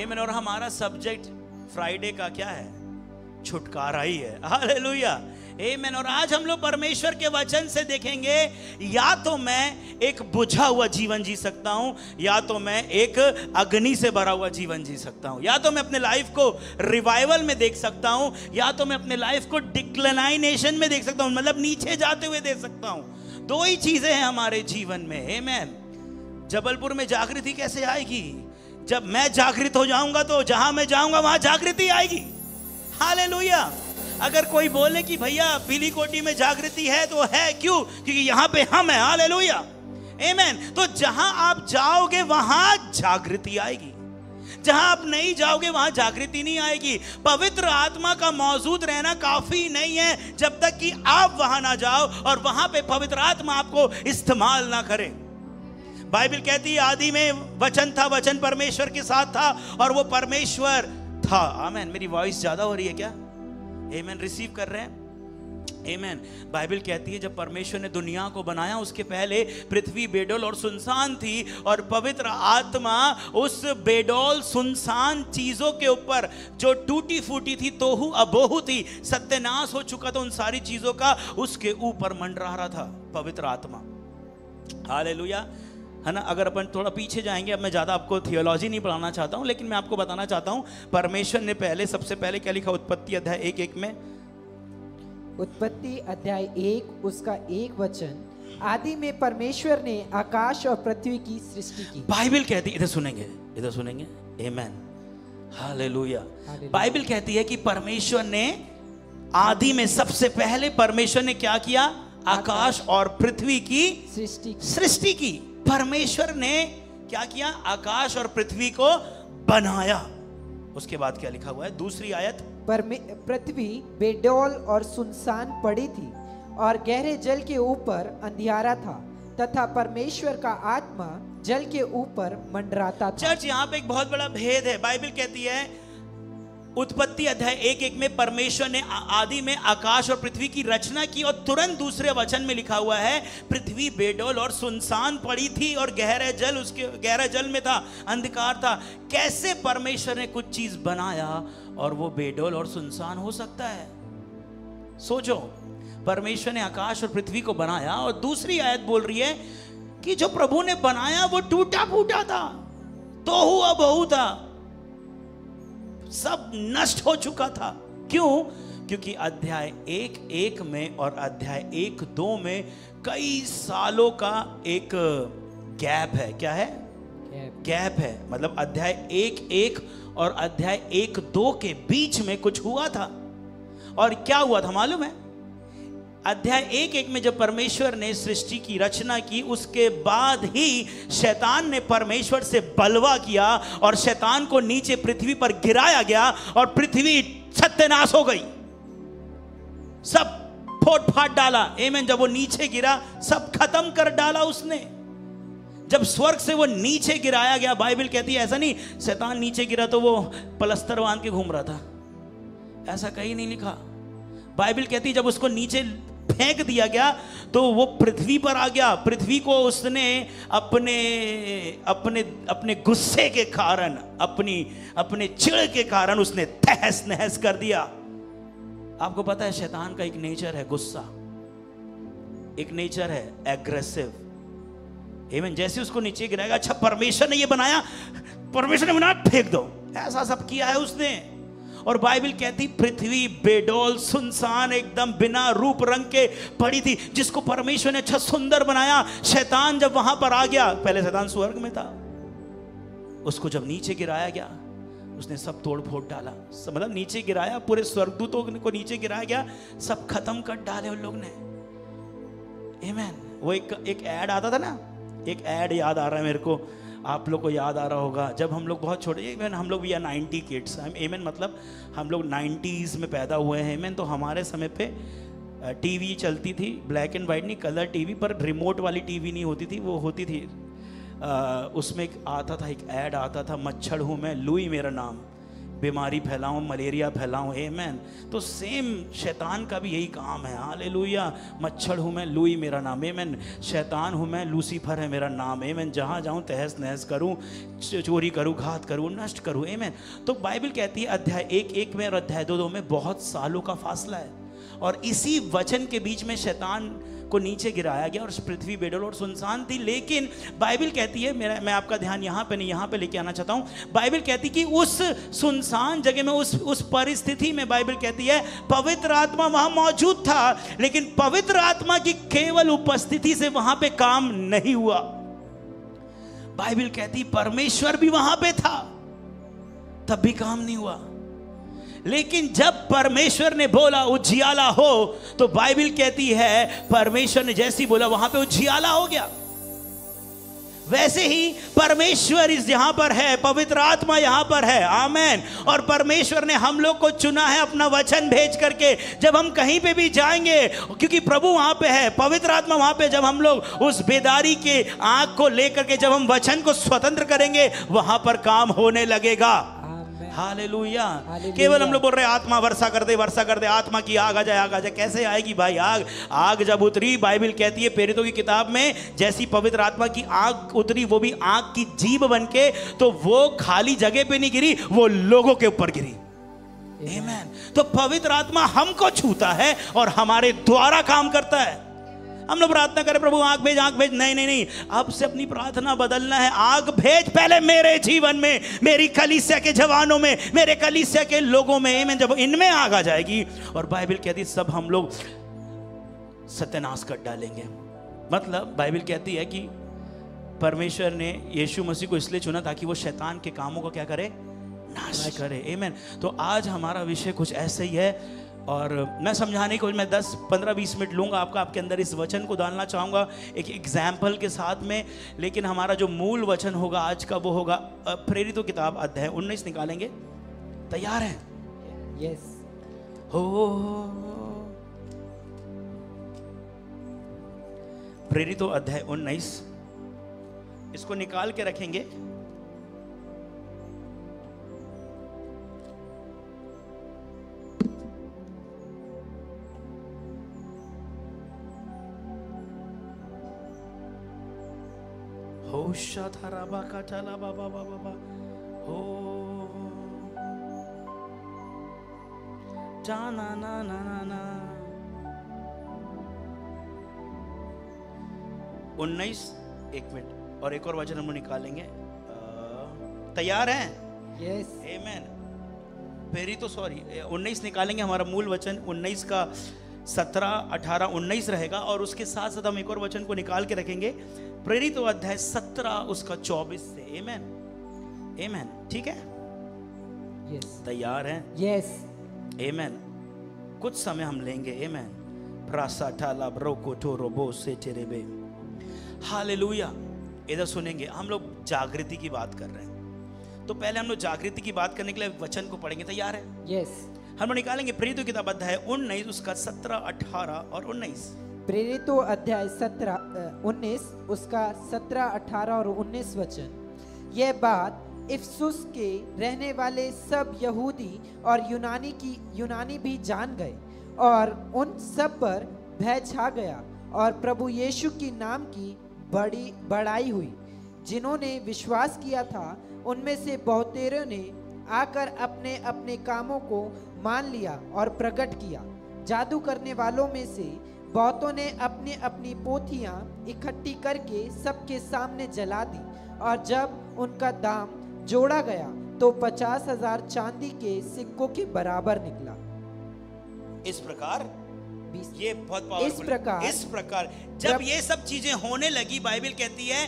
Amen. और हमारा subject Friday का क्या है? छुटकारा ही है। Hallelujah Amen. और आज हम लोग परमेश्वर के वचन से देखेंगे, या तो मैं एक बुझा हुआ जीवन जी सकता हूँ, या तो मैं एक अग्नि से भरा हुआ जीवन जी सकता हूँ। या तो मैं अपने लाइफ को रिवाइवल में देख सकता हूँ, या तो मैं अपने लाइफ को डिक्लनाइनेशन में देख सकता हूँ मतलब नीचे जाते हुए देख सकता हूँ। दो ही चीज़ें हैं हमारे जीवन में। Amen. जबलपुर में जागृति कैसे आएगी? जब मैं जागृत हो जाऊँगा तो जहाँ मैं जाऊँगा वहाँ जागृति आएगी। हालेलुया। अगर कोई बोले कि भैया पीली कोटी में जागृति है तो है क्यों? क्योंकि यहाँ पे हम हैं। हालेलुया। आमेन तो जहाँ आप जाओगे वहाँ जागृति आएगी। जहाँ आप नहीं जाओगे वहाँ जागृति नहीं आएगी। पवित्र आत्मा का मौजूद रहना काफ़ी नहीं है, जब तक कि आप वहाँ ना जाओ और वहाँ पे पवित्र आत्मा आपको इस्तेमाल ना करे। बाइबल कहती है, आदि में वचन था, वचन परमेश्वर के साथ था और वो परमेश्वर था। आमेन। मेरी वॉइस ज़्यादा हो रही है क्या? एमेन रिसीव कर रहे हैं? एमेन बाइबल कहती है, जब परमेश्वर ने दुनिया को बनाया, उसके पहले पृथ्वी बेडोल और सुनसान थी और पवित्र आत्मा उस बेडोल, सुनसान चीज़ों के ऊपर जो टूटी फूटी थी, तोहू अबोहू थी, सत्यनाश हो चुका था उन सारी चीज़ों का, उसके ऊपर मंडरा रहा था पवित्र आत्मा। हालेलुया। है ना? अगर अपन थोड़ा पीछे जाएँगे अब मैं ज़्यादा आपको थियोलॉजी नहीं पढ़ाना चाहता हूँ लेकिन मैं आपको बताना चाहता हूँ परमेश्वर ने पहले सबसे पहले क्या लिखा? उत्पत्ति अध्याय एक एक में। उत्पत्ति अध्याय एक उसका एक वचन आदि में परमेश्वर ने आकाश और पृथ्वी की सृष्टि की। बाइबल कहती इधर सुनेंगे इधर सुनेंगे। Hallelujah hallelujah. बाइबल कहती है कि परमेश्वर ने आदि में सबसे पहले परमेश्वर ने क्या किया? आकाश और पृथ्वी की सृष्टि सृष्टि की। परमेश्वर ने क्या किया? आकाश और पृथ्वी को बनाया। उसके बाद क्या लिखा हुआ है? दूसरी आयत। पृथ्वी बेडोल और सुनसान पड़ी थी और गहरे जल के ऊपर अंधियारा था तथा परमेश्वर का आत्मा जल के ऊपर मंडराता था। चर्च यहाँ पे एक बहुत बड़ा भेद है। बाइबल कहती है उत्पत्ति अध्याय एक एक में परमेश्वर ने आदि में आकाश और पृथ्वी की रचना की और तुरंत दूसरे वचन में लिखा हुआ है, पृथ्वी बेडोल और सुनसान पड़ी थी और गहरे जल उसके, गहरे जल में था, अंधकार था। कैसे परमेश्वर ने कुछ चीज़ बनाया और वो बेडोल और सुनसान हो सकता है? सोचो, परमेश्वर ने आकाश और पृथ्वी को बनाया और दूसरी आयत बोल रही है कि जो प्रभु ने बनाया वो टूटा फूटा था तो हुआ बहु था। सब नष्ट हो चुका था। क्यों? क्योंकि अध्याय एक एक में और अध्याय एक दो में कई सालों का एक गैप है। क्या है? गैप। है। मतलब अध्याय एक एक और अध्याय एक दो के बीच में कुछ हुआ था। और क्या हुआ था मालूम है? अध्याय एक एक में जब परमेश्वर ने सृष्टि की रचना की, उसके बाद ही शैतान ने परमेश्वर से बलवा किया और शैतान को नीचे पृथ्वी पर गिराया गया और पृथ्वी सत्यानाश हो गई। सब फोट फाट डाला। एमेन जब वो नीचे गिरा, सब खत्म कर डाला उसने। जब स्वर्ग से वो नीचे गिराया गया, बाइबल कहती है, ऐसा नहीं, शैतान नीचे गिरा तो वो पलस्तर बाँध के घूम रहा था। ऐसा कहीं नहीं लिखा। बाइबल कहती जब उसको नीचे फेंक दिया गया तो वो पृथ्वी पर आ गया। पृथ्वी को उसने अपने अपने अपने गुस्से के कारण, अपनी, अपने चिड़ के कारण उसने तहस नहस कर दिया। आपको पता है, शैतान का एक नेचर है गुस्सा। एक नेचर है एग्रेसिव एवं जैसे उसको नीचे गिराएगा अच्छा परमेश्वर ने ये बनाया, परमेश्वर ने बनाया, फेंक दो। ऐसा सब किया है उसने। और बाइबल कहती, पृथ्वी बेडोल सुनसान एकदम बिना रूप रंग के पड़ी थी, जिसको परमेश्वर ने अच्छा सुंदर बनाया। शैतान जब वहाँ पर आ गया, पहले शैतान स्वर्ग में था, उसको जब नीचे गिराया गया, उसने सब तोड़ फोड़ डाला मतलब नीचे गिराया, पूरे स्वर्गदूतों को नीचे गिराया गया, सब खत्म कर डाले उन लोग ने। Amen. वो एक एक ऐड आता था ना? एक ऐड याद आ रहा है मेरे को। आप लोग को याद आ रहा होगा जब हम लोग बहुत छोटे इवन हम लोग भी आर नाइन्टी किड्स एमन मतलब हम लोग नाइन्टीज़ में पैदा हुए हैं एमन तो हमारे समय पे टीवी चलती थी ब्लैक एंड वाइट नहीं कलर टीवी पर रिमोट वाली टीवी नहीं होती थी वो होती थी। आ, उसमें एक आता था एक ऐड आता था मच्छर हूँ मैं लुई मेरा नाम। बीमारी फैलाऊं, मलेरिया फैलाऊं मैन तो सेम शैतान का भी यही काम है हालेलुया मच्छर हूँ मैं, लुई मेरा नाम मैन शैतान हूँ मैं, लूसीफर है मेरा नाम मैन जहाँ जाऊँ, तहस नहस करूँ चोरी करूँ, घात करूँ, नष्ट करूँ ए मैन तो बाइबल कहती है, अध्याय एक एक में और अध्याय दो दो में बहुत सालों का फासला है। और इसी वचन के बीच में शैतान को नीचे गिराया गया और पृथ्वी बेडल और सुनसान थी लेकिन बाइबल कहती है, मेरा, मैं आपका ध्यान यहाँ पे नहीं, यहाँ पे लेके आना चाहता हूँ। बाइबल कहती कि उस सुनसान जगह में, उस उस परिस्थिति में बाइबल कहती है, पवित्र आत्मा वहाँ मौजूद था, लेकिन पवित्र आत्मा की केवल उपस्थिति से वहाँ पे काम नहीं हुआ। बाइबल कहती, परमेश्वर भी वहाँ पे था, तब भी काम नहीं हुआ। लेकिन जब परमेश्वर ने बोला उजियाला हो तो बाइबल कहती है, परमेश्वर ने जैसी बोला, वहाँ पे उजियाला हो गया। वैसे ही परमेश्वर इस यहाँ पर है, पवित्र आत्मा यहाँ पर है। आमेन। और परमेश्वर ने हम लोग को चुना है अपना वचन भेज करके, जब हम कहीं पे भी जाएँगे, क्योंकि प्रभु वहाँ पे है, पवित्र आत्मा वहाँ पे जब हम लोग उस बेदारी के आँख को लेकर के, जब हम वचन को स्वतंत्र करेंगे, वहाँ पर काम होने लगेगा। हालेलुया। केवल हम लोग बोल रहे आत्मा वर्षा कर दे वर्षा कर दे आत्मा की आग आ जाए आग आ जाए। कैसे आएगी भाई आग? आग जब उतरी बाइबिल कहती है प्रेरितों की किताब में जैसी पवित्र आत्मा की आग उतरी वो भी आग की जीव बन के तो वो खाली जगह पे नहीं गिरी वो लोगों के ऊपर गिरी। Amen. तो पवित्र आत्मा हमको छूता है और हमारे द्वारा काम करता है। हम लोग प्रार्थना करें प्रभु आग भेज आग भेज। नहीं नहीं नहीं। अब से अपनी प्रार्थना बदलना है। आग भेज पहले मेरे जीवन में मेरी कलिसिया के जवानों में मेरे कलिसिया के लोगों में। मैं जब इनमें आग आ जाएगी और बाइबल कहती सब हम लोग सत्यानाश कर डालेंगे। मतलब बाइबल कहती है कि परमेश्वर ने यीशु मसीह को इसलिए चुना ताकि वो शैतान के कामों को क्या करे? नाश करे। एमेन तो आज हमारा विषय कुछ ऐसे ही है और मैं समझाने को मैं 10 15 20 मिनट लूँगा आपका आपके अंदर इस वचन को डालना चाहूँगा एक एग्ज़ाम्पल के साथ में। लेकिन हमारा जो मूल वचन होगा आज का वो होगा प्रेरित किताब अध्याय उन्नीस निकालेंगे। तैयार है? यस हो। प्रेरित अध्याय उन्नीस। इसको निकाल के रखेंगे। Ho. na na na na na. उन्नीस एक मिनट और एक और वचन हम निकालेंगे। तैयार हैं? यस आमेन पेरी तो सॉरी उन्नीस निकालेंगे हमारा मूल वचन उन्नीस का सत्रह अठारह उन्नीस रहेगा और उसके साथ साथ हम एक और वचन को निकाल के रखेंगे। प्रेरित अध्याय सत्रह उसका चौबीस से। एमैन एमैन ठीक है? Yes. तैयार है? यस एमैन कुछ समय हम लेंगे। एमैन रोबो से हालेलुया इधर सुनेंगे। हम लोग जागृति की बात कर रहे हैं। तो पहले हम लोग जागृति की बात करने के लिए वचन को पढ़ेंगे। तैयार है? Yes yes. हम लोग निकालेंगे, प्रेरित किताब अध्याय उन्नीस, उसका सत्रह, अठारह और उन्नीस। प्रेरितो अध्याय सत्रह उन्नीस, उसका सत्रह, अठारह और उन्नीस वचन। यह बात इफ्सुस के रहने वाले सब यहूदी और यूनानी की, यूनानी भी जान गए और उन सब पर भय छा गया और प्रभु यीशु की नाम की बड़ी बड़ाई हुई। जिन्होंने विश्वास किया था, उनमें से बहुतेरों ने आकर अपने अपने कामों को मान लिया और प्रकट किया। जादू करने वालों में से बहुतों ने अपनी अपनी पोथियाँ इकट्ठी करके सबके सामने जला दी और जब उनका दाम जोड़ा गया तो पचास हज़ार चांदी के सिक्कों के बराबर निकला। इस प्रकार? ये बहुत इस प्रकार इस प्रकार। जब ये सब चीज़ें होने लगी बाइबल कहती है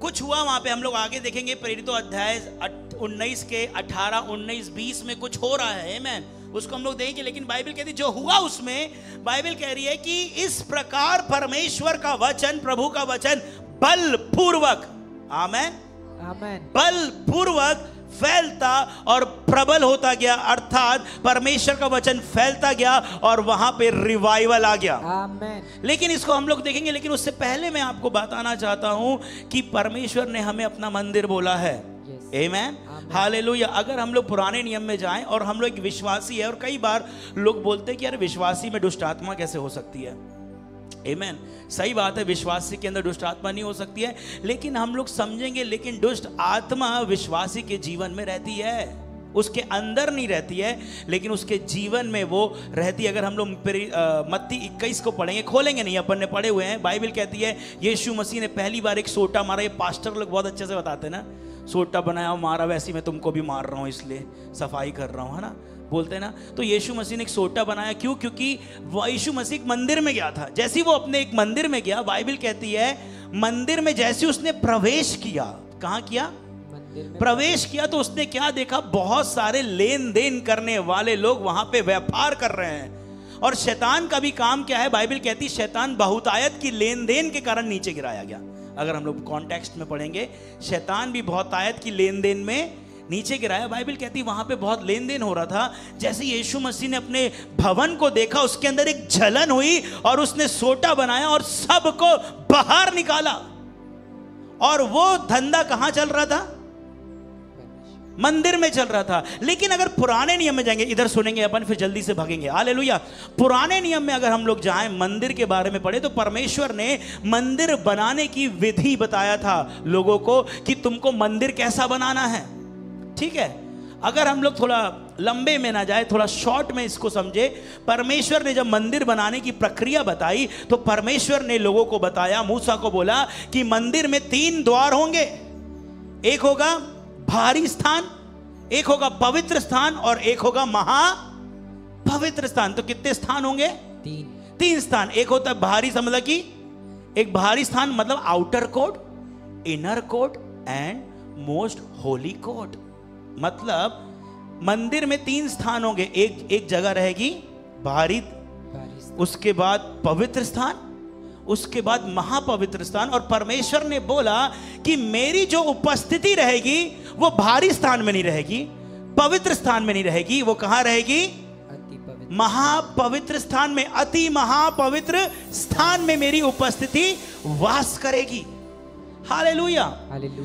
कुछ हुआ वहाँ पे हम लोग आगे देखेंगे प्रेरितो अध्याय 19 के 18 19 20 में कुछ हो रहा है मैन उसको हम लोग देखेंगे लेकिन बाइबल कहती जो हुआ उसमें बाइबल कह रही है कि इस प्रकार परमेश्वर का वचन प्रभु का वचन बल पूर्वक आमेन आमेन बल पूर्वक फैलता और प्रबल होता गया अर्थात परमेश्वर का वचन फैलता गया और वहाँ पे रिवाइवल आ गया। आमेन लेकिन इसको हम लोग देखेंगे लेकिन उससे पहले मैं आपको बताना चाहता हूँ कि परमेश्वर ने हमें अपना मंदिर बोला है. Amen. हालेलुया अगर हम लोग पुराने नियम में जाएँ और हम लोग एक विश्वासी है और कई बार लोग बोलते हैं कि यार विश्वासी में दुष्ट आत्मा कैसे हो सकती है? Amen. सही बात है, विश्वासी के अंदर दुष्ट आत्मा नहीं हो सकती है, लेकिन हम लोग समझेंगे, लेकिन दुष्ट आत्मा विश्वासी के जीवन में रहती है। उसके अंदर नहीं रहती है, लेकिन उसके जीवन में वो रहती है। अगर हम लोग मत्ती 21 को पढ़ेंगे, खोलेंगे नहीं, अपन ने पढ़े हुए हैं। बाइबल कहती है, यीशु मसीह ने पहली बार एक सोटा मारा, ये पास्टर लोग बहुत अच्छे से बताते हैं ना। सोटा बनाया मारा वैसे मैं तुमको भी मार रहा हूँ इसलिए सफ़ाई कर रहा हूँ है ना? बोलते हैं ना तो यीशु मसीह ने एक सोटा बनाया क्यों? क्योंकि यीशु मसीह एक मंदिर में गया था। जैसे ही वो अपने एक मंदिर में गया बाइबल कहती है मंदिर में जैसे उसने प्रवेश किया कहाँ किया? प्रवेश किया तो उसने क्या देखा? बहुत सारे लेन देन करने वाले लोग वहाँ पे व्यापार कर रहे हैं। और शैतान का भी काम क्या है? बाइबल कहती है शैतान बहुतायत की लेन देन के कारण नीचे गिराया गया। अगर हम लोग कॉन्टेक्स्ट में पढ़ेंगे, शैतान भी बहुत आयत की लेन देन में नीचे गिराया बाइबल कहती है, वहाँ पे बहुत लेन देन हो रहा था। जैसे यीशु मसीह ने अपने भवन को देखा, उसके अंदर एक झलन हुई और उसने सोटा बनाया और सबको बाहर निकाला। और वो धंधा कहाँ चल रहा था? मंदिर में चल रहा था। लेकिन अगर पुराने नियम में जाएँगे, इधर सुनेंगे अपन, फिर जल्दी से भागेंगे। हालेलुया। पुराने नियम में अगर हम लोग जाएँ, मंदिर के बारे में पढ़े तो परमेश्वर ने मंदिर बनाने की विधि बताया था लोगों को कि तुमको मंदिर कैसा बनाना है। ठीक है? अगर हम लोग थोड़ा लंबे में ना जाए, थोड़ा शॉर्ट में इसको समझे, परमेश्वर ने जब मंदिर बनाने की प्रक्रिया बताई तो परमेश्वर ने लोगों को बताया, मूसा को बोला कि मंदिर में तीन द्वार होंगे। एक होगा भारी स्थान एक होगा पवित्र स्थान और एक होगा महा पवित्र स्थान। तो कितने स्थान होंगे? तीन। तीन स्थान। एक होता है भारी सा मतलब कि एक भारी स्थान मतलब outer court inner court and most holy court मतलब मंदिर में तीन स्थान होंगे। एक एक जगह रहेगी भारी उसके बाद पवित्र स्थान उसके बाद महापवित्र स्थान और परमेश्वर ने बोला कि मेरी जो उपस्थिति रहेगी वो भारी स्थान में नहीं रहेगी पवित्र स्थान में नहीं रहेगी वो कहाँ रहेगी? महापवित्र स्थान में अति महापवित्र स्थान में मेरी उपस्थिति वास करेगी। हालेलुया।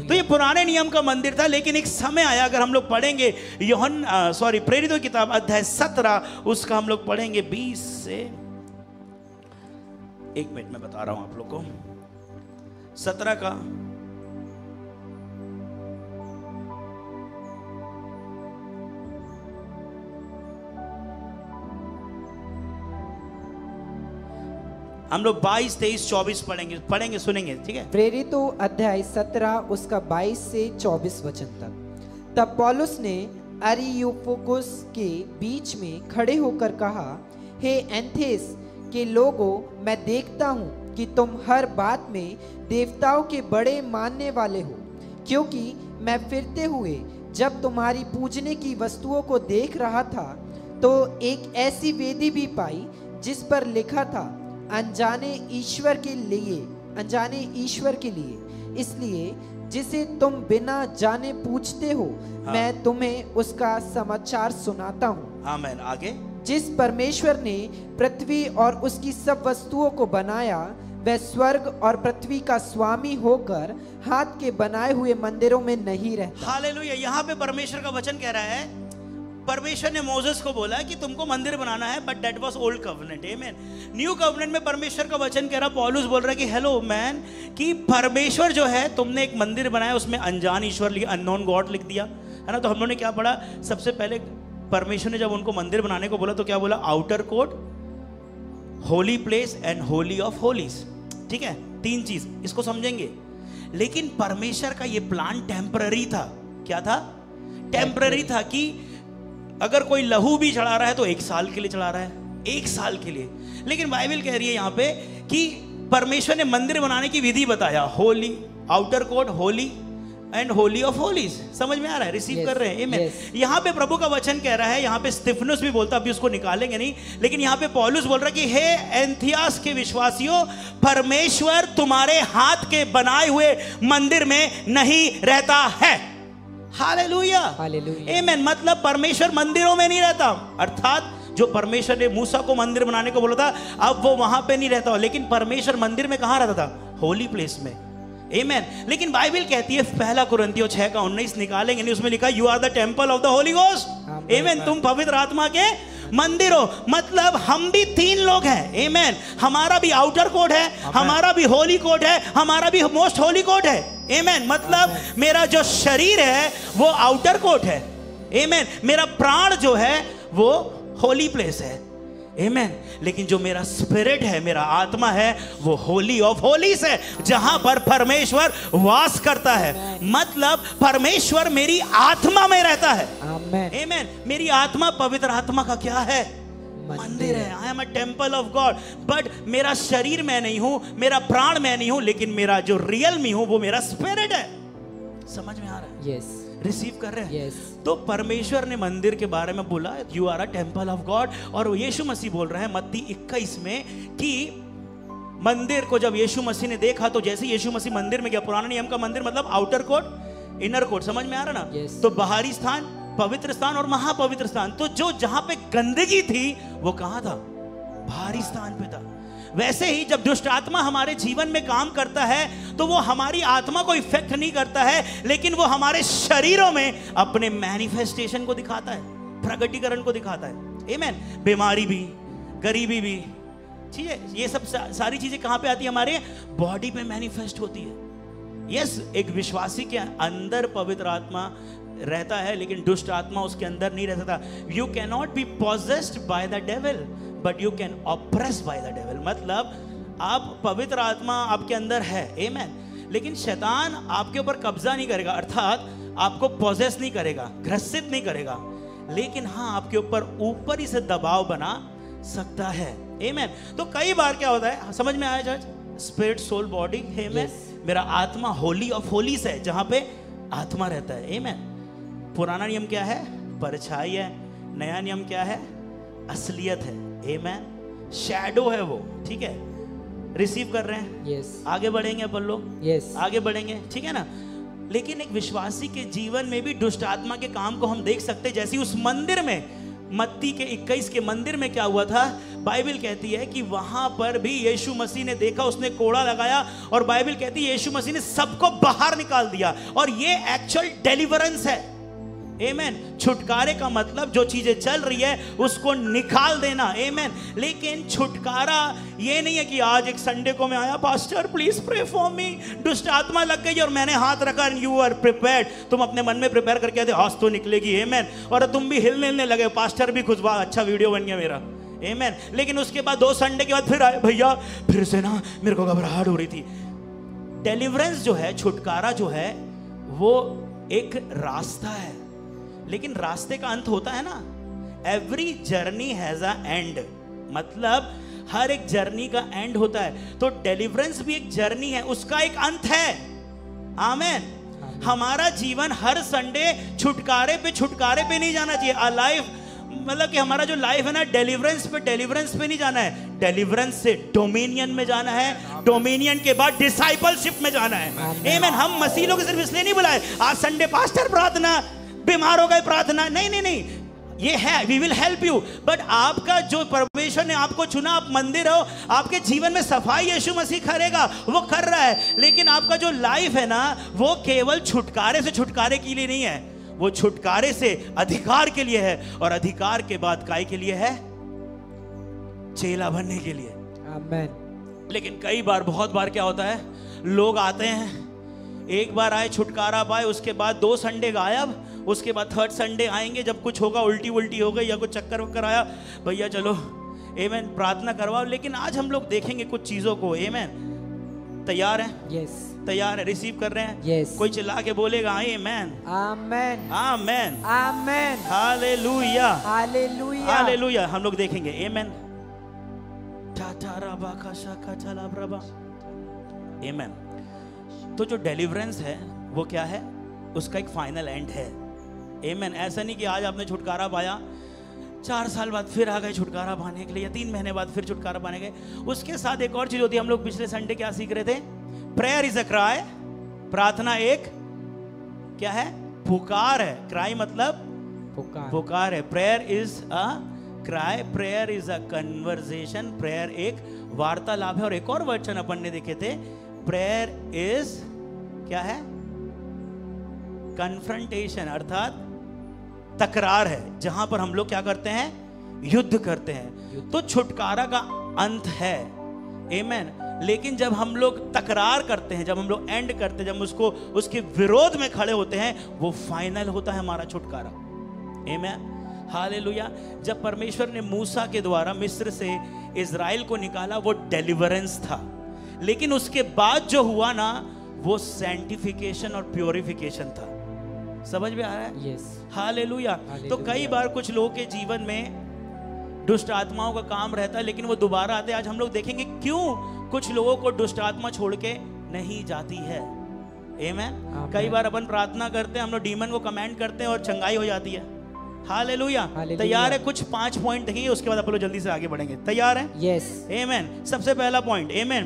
तो ये पुराने नियम का मंदिर था लेकिन एक समय आया अगर हम लोग पढ़ेंगे योहन सॉरी प्रेरितों की किताब अध्याय सत्रह उसका हम लोग पढ़ेंगे बीस से एक मिनट में बता रहा हूँ आप लोग को। सत्रह का हम लोग बाईस, तेईस, चौबीस पढ़ेंगे पढ़ेंगे, सुनेंगे, ठीक है? प्रेरितों अध्याय सत्रह, उसका बाईस से चौबीस वचन तक। तब पौलुस ने अरियुफुकुस के बीच में खड़े होकर कहा, हे एंथेस के लोगों मैं देखता हूँ कि तुम हर बात में देवताओं के बड़े मानने वाले हो क्योंकि मैं फिरते हुए जब तुम्हारी पूजने की वस्तुओं को देख रहा था तो एक ऐसी वेदी भी पाई जिस पर लिखा था अनजाने ईश्वर के लिए अनजाने ईश्वर के लिए। इसलिए जिसे तुम बिना जाने पूछते हो हाँ। मैं तुम्हें उसका समाचार सुनाता हूँ। आमेन आगे। जिस परमेश्वर ने पृथ्वी और उसकी सब वस्तुओं को बनाया, वह स्वर्ग और पृथ्वी का स्वामी होकर हाथ के बनाए हुए मंदिरों में नहीं रहता। हालेलुया, यहाँ पे परमेश्वर का वचन कह रहा है, परमेश्वर ने मोजेस को बोला कि तुमको मंदिर बनाना है but that was old covenant amen new covenant में परमेश्वर का वचन कह रहा, पौलुस बोल रहा है कि हेलो मैन कि परमेश्वर जो है, तुमने एक मंदिर बनाया, उसमें अनजान ईश्वर लिखा अननोन गॉड लिख दिया। है ना तो हम लोगों ने क्या पढ़ा? सबसे पहले परमेश्वर ने जब उनको मंदिर बनाने को बोला तो क्या बोला? Outer court holy place and holy of holies ठीक है? तीन चीज़, इसको समझेंगे। लेकिन परमेश्वर का ये प्लान टेम्पररी था। क्या था? टेम्पररी था कि अगर कोई लहू भी चढ़ा रहा है तो एक साल के लिए चढ़ा रहा है। एक साल के लिए। लेकिन बाइबल कह रही है यहाँ पे कि परमेश्वर ने मंदिर बनाने की विधि बताया। Holy outer court holy and holy of holies समझ में आ रहा है? रिसीव Yes, कर रहे हैं yes. यहाँ पे प्रभु का वचन कह रहा है यहाँ पे स्टिफनुस भी बोलता अभी उसको निकालेंगे नहीं लेकिन यहाँ पे पौलुस बोल रहा है कि हे एंथियास के विश्वासियों परमेश्वर तुम्हारे हाथ के बनाए हुए मंदिर में नहीं रहता है. हालेलुया मतलब परमेश्वर मंदिरों में नहीं रहता। अर्थात जो परमेश्वर ने मूसा को मंदिर बनाने को बोला था अब वो वहाँ पे नहीं रहता। लेकिन परमेश्वर मंदिर में कहाँ रहता था? होली प्लेस में। Amen. लेकिन बाइबल कहती है पहला कुरंतियों छह का उन्नीस निकालेंगे नहीं उसमें लिखा you are the temple of the holy ghost Amen. Amen. तुम पवित्र आत्मा के मंदिर हो मतलब हम भी तीन लोग हैं Amen. हमारा भी आउटर कोड है हमारा भी होली कोड है हमारा भी मोस्ट होली कोड है Amen. मतलब मेरा जो शरीर है वो आउटर कोट है Amen. मेरा प्राण जो है वो होली प्लेस है Amen. लेकिन जो मेरा स्पिरिट है मेरा आत्मा है वो होली ऑफ़ होलीस है जहाँ पर परमेश्वर वास करता है। मतलब परमेश्वर मेरी आत्मा में रहता है। आमेन Amen. मेरी आत्मा पवित्र आत्मा का क्या है? मंदिर है। I am a temple of God but मेरा शरीर मैं नहीं हूँ मेरा प्राण मैं नहीं हूँ लेकिन मेरा जो रियल में हूँ वो मेरा स्पिरिट है। समझ में आ रहा है? यस रिसीव कर रहे हैं। यस तो परमेश्वर ने मंदिर के बारे में बोला you are a temple of God और यीशु मसीह बोल रहा है मत्ती 21 में कि मंदिर को जब यीशु मसीह ने देखा तो जैसे यीशु मसीह मंदिर में गया पुराने नियम का मंदिर मतलब आउटर कोर्ट इनर कोर्ट समझ में आ रहा ना? Yes. तो बाहरी स्थान पवित्र स्थान और महापवित्र स्थान। तो जो जहाँ पे गंदगी थी वो कहाँ था? बाहरी स्थान पे था। वैसे ही जब दुष्ट आत्मा हमारे जीवन में काम करता है तो वो हमारी आत्मा को इफ़ेक्ट नहीं करता है, लेकिन वो हमारे शरीरों में अपने मैनिफेस्टेशन को दिखाता है, प्रगटीकरण को दिखाता है। एमेन बीमारी भी, गरीबी भी। ठीक है, ये सब सारी चीज़ें कहाँ पे आती है? हमारे बॉडी पे मैनिफेस्ट होती है। यस एक विश्वासी के अंदर पवित्र आत्मा रहता है, लेकिन दुष्ट आत्मा उसके अंदर नहीं रहता था you can not be possessed by the devil but you can oppress by the devil मतलब आप पवित्र आत्मा आपके अंदर है। एमेन लेकिन शैतान आपके ऊपर कब्जा नहीं करेगा। अर्थात आपको पॉजेस नहीं करेगा ग्रसित नहीं करेगा। लेकिन हाँ आपके ऊपर ऊपर ही से दबाव बना सकता है। एमेन तो कई बार क्या होता है? समझ में आया जज स्पिरिट सोल बॉडी एमेन मेरा आत्मा होली ऑफ़ होलीस है जहाँ पे आत्मा रहता है। एमेन पुराना नियम क्या है? परछाई है। नया नियम क्या है? असलियत है। एमेन शैडो है वो ठीक है? रिसीव कर रहे हैं? यस आगे बढ़ेंगे अपन लोग? यस आगे बढ़ेंगे ठीक है ना? लेकिन एक विश्वासी के जीवन में भी दुष्ट आत्मा के काम को हम देख सकते हैं। जैसे उस मंदिर में मत्ती के 21 के मंदिर में क्या हुआ था? बाइबल कहती है कि वहाँ पर भी यीशु मसीह ने देखा उसने कोड़ा लगाया और बाइबल कहती है यीशु मसीह ने सबको बाहर निकाल दिया। और ये एक्चुअल डिलीवरेंस है। एमेन छुटकारे का मतलब जो चीज़ें चल रही है, उसको निकाल देना। एमेन लेकिन छुटकारा ये नहीं है कि आज एक संडे को मैं आया pastor please pray for me दुष्ट आत्मा लग गई और मैंने हाथ रखा यू आर प्रिपेयर्ड तुम अपने मन में प्रिपेयर करके आते, आज तो निकलेगी. एमेन और तुम भी हिलने हिलने लगे पास्टर भी खुश अच्छा वीडियो बन गया मेरा. एमेन लेकिन उसके बाद दो संडे के बाद फिर आए, भैया, फिर से ना मेरे को घबराहट हो रही थी. डिलीवरेंस जो है, छुटकारा जो है, वो एक रास्ता है। लेकिन रास्ते का अंत होता है ना। Every journey has a end मतलब हर एक जर्नी का एंड होता है। तो डिलीवरेंस भी एक जर्नी है उसका एक अंत है। आमेन हमारा जीवन हर संडे छुटकारे पे छुटकारे पे नहीं जाना चाहिए। अ लाइफ मतलब कि हमारा जो लाइफ है ना डिलीवरेंस पे डिलीवरेंस पे नहीं जाना है। डिलीवरेंस से डोमिनियन में जाना है। डोमिनियन के बाद डिसाइपलशिप में जाना है। एमेन हम मसीह लोग सिर्फ़ इसलिए नहीं बुलाए। आज संडे पास्टर प्रार्थना बीमार हो गए प्रार्थना नहीं नहीं नहीं ये है we will help you but आपका जो परमेश्वर ने आपको चुना आप मंदिर हो आपके जीवन में सफ़ाई यीशु मसीह करेगा वो कर रहा है लेकिन आपका जो लाइफ है ना वो केवल छुटकारे से छुटकारे के लिए नहीं है वो छुटकारे से अधिकार के लिए है और अधिकार के बाद काय के लिए है? चेला बनने के लिए। आमेन लेकिन कई बार बहुत बार क्या होता है लोग आते हैं एक बार आए छुटकारा पाए उसके बाद दो संडे गायब उसके बाद थर्ड संडे आएँगे जब कुछ होगा उल्टी उल्टी हो गई या कुछ चक्कर वक्कर आया भैया चलो एमेन प्रार्थना करवाओ। लेकिन आज हम लोग देखेंगे कुछ चीज़ों को एमेन तैयार हैं? यस तैयार है? रिसीव कर रहे हैं? Yes. कोई चिल्ला के बोलेगा amen amen amen amen hallelujah hallelujah hallelujah हम लोग देखेंगे आमेन आमेन तो जो डिलीवरेंस है वो क्या है? उसका एक फाइनल एंड है। एमेन ऐसा नहीं कि आज आपने छुटकारा पाया। चार साल बाद फिर आ गए छुटकारा पाने के लिए या तीन महीने बाद फिर छुटकारा पाने गए उसके साथ एक और चीज़ होती है हम लोग पिछले संडे क्या सीख रहे थे? प्रेयर इज़ अ क्राई प्रार्थना एक क्या है? पुकार है। क्राई मतलब पुकार। पुकार है। Prayer is a cry prayer is a conversation prayer एक वार्तालाप है। और एक और वचन अपन ने देखे थे। प्रेयर इज़ क्या है? कन्फ्रंटेशन अर्थात तकरार है। जहाँ पर हम लोग क्या करते हैं? युद्ध करते हैं। तो छुटकारा का अंत है। एमेन लेकिन जब हम लोग तकरार करते हैं जब हम लोग एंड करते हैं जब उसको उसके विरोध में खड़े होते हैं वो फाइनल होता है हमारा छुटकारा। एमेन हालेलुया जब परमेश्वर ने मूसा के द्वारा मिस्र से इज़राइल को निकाला वो डिलीवरेंस था। लेकिन उसके बाद जो हुआ ना वो सेंटिफिकेशन और प्योरिफिकेशन था। समझ में आ रहा है? Yes hallelujah. तो कई बार कुछ लोगों के जीवन में दुष्ट आत्माओं का काम रहता है लेकिन वो दोबारा आते हैं। आज हम लोग देखेंगे क्यों कुछ लोगों को दुष्ट आत्मा छोड़ के नहीं जाती है। Amen? कई बार अपन प्रार्थना करते हैं हम लोग डीमन को कमेंट करते हैं और चंगाई हो जाती है। हालेलुया। तैयार है? कुछ पाँच पॉइंट देखेंगे उसके बाद आप लोग जल्दी से आगे बढ़ेंगे। तैयार है? यस एमेन सबसे पहला पॉइंट एमेन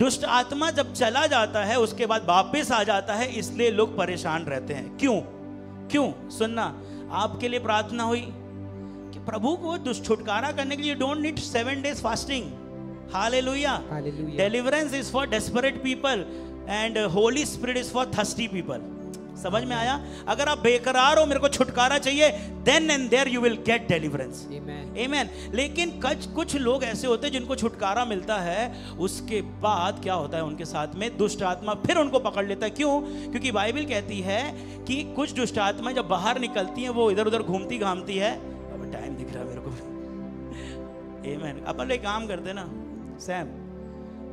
दुष्ट आत्मा जब चला जाता है उसके बाद वापस आ जाता है इसलिए लोग परेशान रहते हैं। क्यों? क्यों? सुनना आपके लिए प्रार्थना हुई कि प्रभु को दुष्ट छुटकारा करने के लिए don't need seven days fasting hallelujah deliverance is for desperate people and holy spirit is for thirsty people समझ में आया? अगर आप बेकरार हो मेरे को छुटकारा चाहिए then and there you will get deliverance Amen. लेकिन कुछ कुछ लोग ऐसे होते हैं जिनको छुटकारा मिलता है उसके बाद क्या होता है उनके साथ में? दुष्ट आत्मा फिर उनको पकड़ लेता है। क्यों? क्योंकि बाइबल कहती है कि कुछ दुष्ट आत्मा जब बाहर निकलती हैं वो इधर उधर घूमती घामती है। अब टाइम दिख रहा है मेरे को। Amen. अपन लोग एक काम करते ना सैम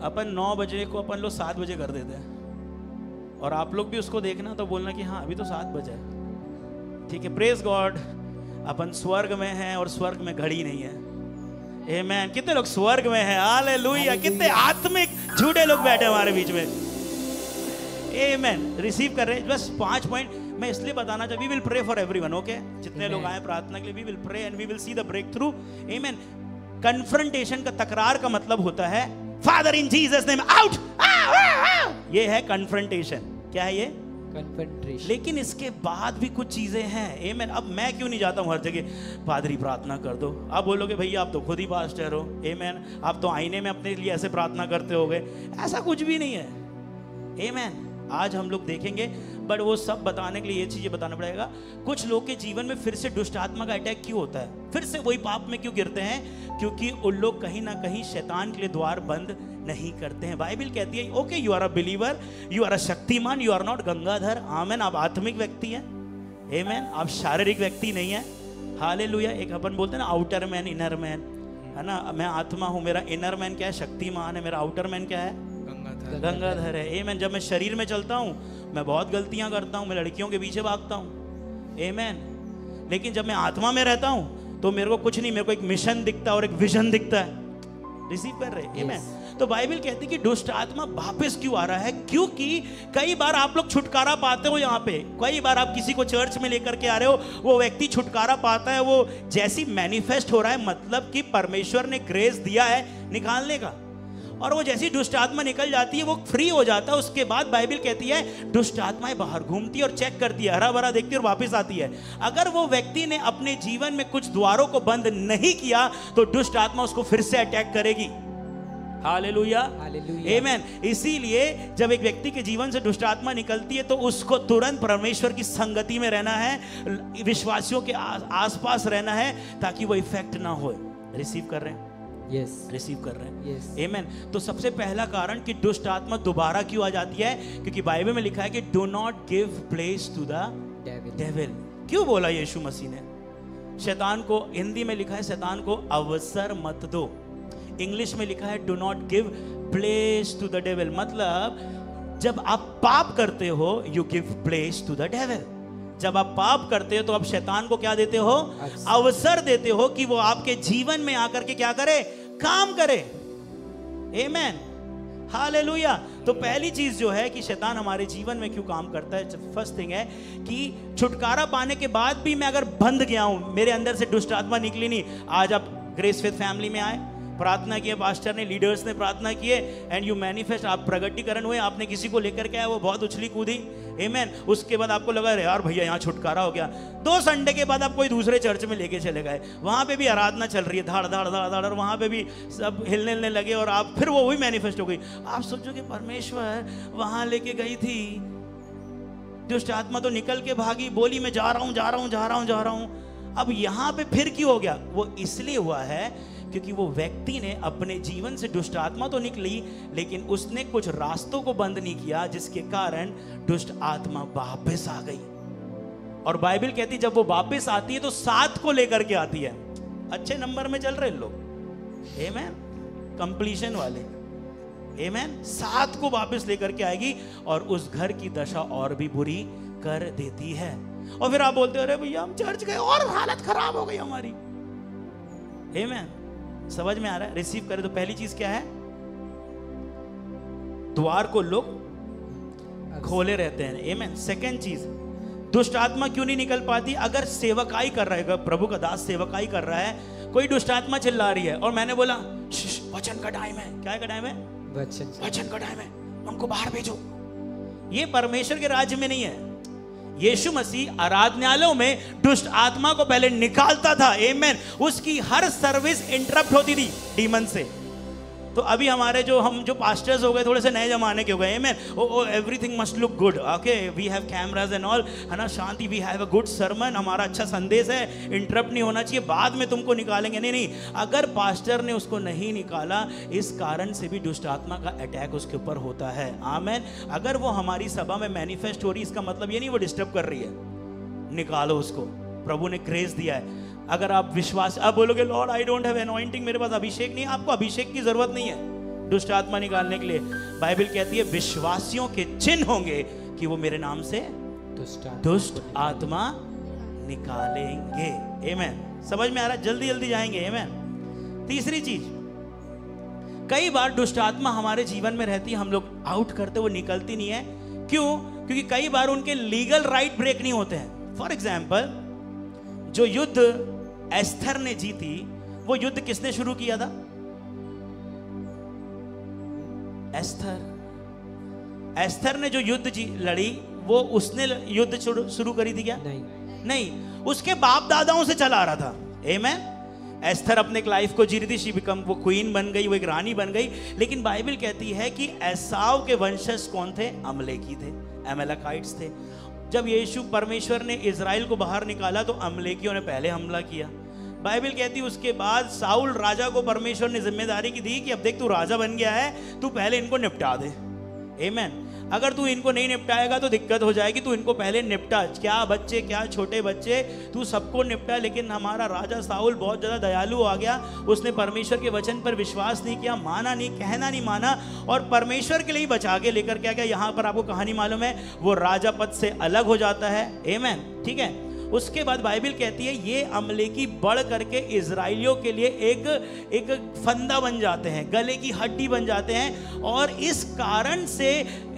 अपन नौ बजे को अपन लोग सात बजे कर देते हैं। और आप लोग भी उसको देखना तो बोलना कि हाँ अभी तो सात बजे है। ठीक है प्रेज गॉड अपन स्वर्ग में हैं और स्वर्ग में घड़ी नहीं है। Amen. कितने लोग स्वर्ग में हैं? आले हालेलुया कितने आत्मिक झूठे लोग बैठे हमारे बीच में। Amen. रिसीव कर रहे हैं। बस पाँच पॉइंट मैं इसलिए बताना चाहता we will pray for everyone okay जितने लोग आए प्रार्थना के लिए we will pray and we will see the breakthrough amen confrontation का तकरार का मतलब होता है father in Jesus name out ये है कन्फ्रंटेशन क्या है ये? लेकिन इसके बाद भी कुछ चीज़ें हैं. मैन अब मैं क्यों नहीं जाता हूँ हर जगह? पादरी प्रार्थना कर दो. आप बोलोगे भैया आप तो खुद ही पास्टर हो. मैन आप तो आईने में अपने लिए ऐसे प्रार्थना करते हो ऐसा कुछ भी नहीं है. एमेन आज हम लोग देखेंगे बट वो सब बताने के लिए ये चीज़ें बताना पड़ेगा। कुछ लोग के जीवन में फिर से दुष्ट आत्मा का अटैक क्यों होता है? फिर से वही पाप में क्यों गिरते हैं? क्योंकि उन लोग कहीं ना कहीं शैतान के लिए द्वार बंद नहीं करते हैं। बाइबिल कहती है okay you are a believer you are a Shaktimaan you are not Gangadhar, amen, आप आत्मिक व्यक्ति हैं। एमेन आप शारीरिक व्यक्ति नहीं है। हालेलुया एक अपन बोलते हैं ना आउटर मैन इनर मैन है ना? मैं आत्मा हूँ, मेरा इनर मैन क्या है? शक्तिमान है, मेरा आउटर मैन क्या है? गंगाधर है। एमेन जब मैं शरीर में चलता हूँ मैं बहुत गलतियाँ करता हूँ मैं लड़कियों के पीछे भागता हूँ। एमेन लेकिन जब मैं आत्मा में रहता हूँ तो मेरे को कुछ नहीं मेरे को एक मिशन दिखता है और एक विजन दिखता है। रिसीव कर रहे एमेन तो बाइबल कहती है कि दुष्ट आत्मा वापस क्यों आ रहा है? क्योंकि कई बार आप लोग छुटकारा पाते हो यहाँ पे। कई बार आप किसी को चर्च में लेकर के आ रहे हो वो व्यक्ति छुटकारा पाता है वो जैसी मैनिफेस्ट हो रहा है मतलब कि परमेश्वर ने ग्रेस दिया है निकालने का। और वो जैसी दुष्ट आत्मा निकल जाती है वो फ्री हो जाता है। उसके बाद बाइबिल कहती है दुष्ट आत्माएँ बाहर घूमती है और चेक करती है हरा भरा देखती है और वापस आती है। अगर वो व्यक्ति ने अपने जीवन में कुछ द्वारों को बंद नहीं किया तो दुष्ट आत्मा उसको फिर से अटैक करेगी। Hallelujah hallelujah. आमेन इसीलिए जब एक व्यक्ति के जीवन से दुष्ट आत्मा निकलती है तो उसको तुरंत परमेश्वर की संगति में रहना है विश्वासियों के आसपास रहना है ताकि वो इफ़ेक्ट ना हो रिसीव कर रहे हैं। यस रिसीव कर रहे हैं। Yes Amen. तो सबसे पहला कारण कि दुष्ट आत्मा दोबारा क्यों आ जाती है? क्योंकि बाइबल में लिखा है कि do not give place to the devil क्यों बोला यीशु मसीह ने? शैतान को हिंदी में लिखा है शैतान को अवसर मत दो। इंग्लिश में लिखा है do not give place to the devil मतलब जब आप पाप करते हो you give place to the devil जब आप पाप करते हो तो आप शैतान को क्या देते हो? अवसर। देते हो कि वो आपके जीवन में आकर के क्या करे? काम करे। आमेन हालेलुया तो पहली चीज़ जो है कि शैतान हमारे जीवन में क्यों काम करता है? फ़र्स्ट थिंग है कि छुटकारा पाने के बाद भी मैं अगर बंध गया हूँ मेरे अंदर से दुष्ट आत्मा निकली नहीं आज आप ग्रेस फेथ फैमिली में आए। प्रार्थना किए पास्टर ने लीडर्स ने प्रार्थना किए एंड यू मैनिफेस्ट आप प्रगटीकरण हुए, आपने किसी को लेकर के आया, वो बहुत उछली कूदी। Amen. उसके बाद आपको लगा, अरे यार भैया, यहाँ छुटकारा हो गया। दो संडे के बाद आप कोई दूसरे चर्च में लेके चले गए। वहाँ पे भी आराधना चल रही है, धाड़ धाड़ धाड़ धाड़, और वहाँ पे भी सब हिलने हिलने लगे, और आप, फिर वो वही मैनिफेस्ट हो गई। आप सोचो कि परमेश्वर, वहाँ लेके गई थी। दुष्ट आत्मा तो निकल के भागी, बोली, मैं जा रहा हूँ, जा रहा हूँ, जा रहा हूँ, जा रहा हूँ। अब यहाँ पे फिर क्यों हो गया? वो इसलिए हुआ है क्योंकि वो व्यक्ति ने अपने जीवन से दुष्ट आत्मा तो निकली, लेकिन उसने कुछ रास्तों को बंद नहीं किया, जिसके कारण दुष्ट आत्मा वापस आ गई। और बाइबल कहती जब वो वापस आती है तो सात को लेकर के आती है। अच्छे नंबर में चल रहे लोग। एमेन कंप्लीशन वाले। एमेन सात को वापस लेकर के आएगी, और उस घर की दशा और भी बुरी कर देती है। और फिर आप बोलते हो, अरे भैया, हम चर्च गए, और हालत खराब हो गई हमारी। एमेन समझ में आ रहा है? रिसीव करें तो पहली चीज़ क्या है? द्वार को लोग खोले रहते हैं। एमेन सेकंड चीज़ दुष्ट आत्मा क्यों नहीं निकल पाती? अगर सेवकाई कर रहा है प्रभु का दास सेवकाई कर रहा है कोई दुष्ट आत्मा चिल्ला रही है और मैंने बोला वचन का टाइम है। क्या का टाइम है? वचन। वचन का टाइम है। उनको बाहर भेजो। ये परमेश्वर के राज्य में नहीं है। यीशु मसीह आराधनालयों में दुष्ट आत्मा को पहले निकालता था एमेन उसकी हर सर्विस इंटरप्ट होती थी डीमन से। तो अभी हमारे जो हम जो पास्टर्स हो गए, थोड़े से नए जमाने के हो गए। Man everything must look good okay we have cameras and all है ना? शांति we have a good sermon हमारा अच्छा संदेश है। इंटरप्ट नहीं होना चाहिए। बाद में तुमको निकालेंगे। नहीं नहीं। अगर पास्टर ने उसको नहीं निकाला, इस कारण से भी दुष्ट आत्मा का अटैक उसके ऊपर होता है। आमेन अगर वो हमारी सभा में मैनिफेस्ट हो रही इसका मतलब ये नहीं, वो डिस्टर्ब कर रही है। निकालो उसको। प्रभु ने क्रेज दिया है। अगर आप विश्वास आप बोलोगे Lord I don't have anointing मेरे पास अभिषेक नहीं आपको अभिषेक की ज़रूरत नहीं है। दुष्ट आत्मा निकालने के लिए बाइबल कहती है विश्वासियों के चिन्ह होंगे कि वो मेरे नाम से दुष्ट आत्मा निकालेंगे। एमेन समझ में आ रहा है? जल्दी जल्दी जाएँगे। एमेन तीसरी चीज़ कई बार दुष्ट आत्मा हमारे जीवन में रहती है हम लोग आउट करते वो निकलती नहीं है। क्यों? क्योंकि कई बार उनके लीगल राइट ब्रेक नहीं होते हैं। फॉर एग्ज़ाम्पल जो युद्ध एस्थर ने जीती वो युद्ध किसने शुरू किया था? एस्थर। एस्थर ने जो युद्ध लड़ी वो उसने युद्ध शुरू करी थी क्या? नहीं। नहीं उसके बाप दादाओं से चला आ रहा था। ए मैं एस्थर अपने लाइफ को जी रही थी शी बिकम वो क्वीन बन गई वो एक रानी बन गई। लेकिन बाइबल कहती है कि एसाव के वंशज कौन थे? अमलेकी थे एमेलाकाइट्स थे। जब यीशु परमेश्वर ने इसराइल को बाहर निकाला तो अमलेकियों ने पहले हमला किया। बाइबल कहती है, उसके बाद साउल राजा को परमेश्वर ने ज़िम्मेदारी की दी कि अब देख, तू राजा बन गया है, तू पहले इनको निपटा दे। एमेन अगर तू इनको नहीं निपटाएगा तो दिक्कत हो जाएगी, तू इनको पहले निपटा क्या बच्चे, क्या छोटे बच्चे, तू सबको निपटा, लेकिन हमारा राजा साहुल बहुत ज़्यादा दयालु आ गया। उसने परमेश्वर के वचन पर विश्वास नहीं किया, माना नहीं, कहना नहीं माना, और परमेश्वर के लिए बचा के लेकर क्या क्या यहाँ पर आपको कहानी मालूम है, वो राजा पद से अलग हो जाता है। ए ठीक है? उसके बाद बाइबिल कहती है, ये अमलेकी बढ़ करके इसराइलियों के लिए एक एक फंदा बन जाते हैं, गले की हड्डी बन जाते हैं और इस कारण से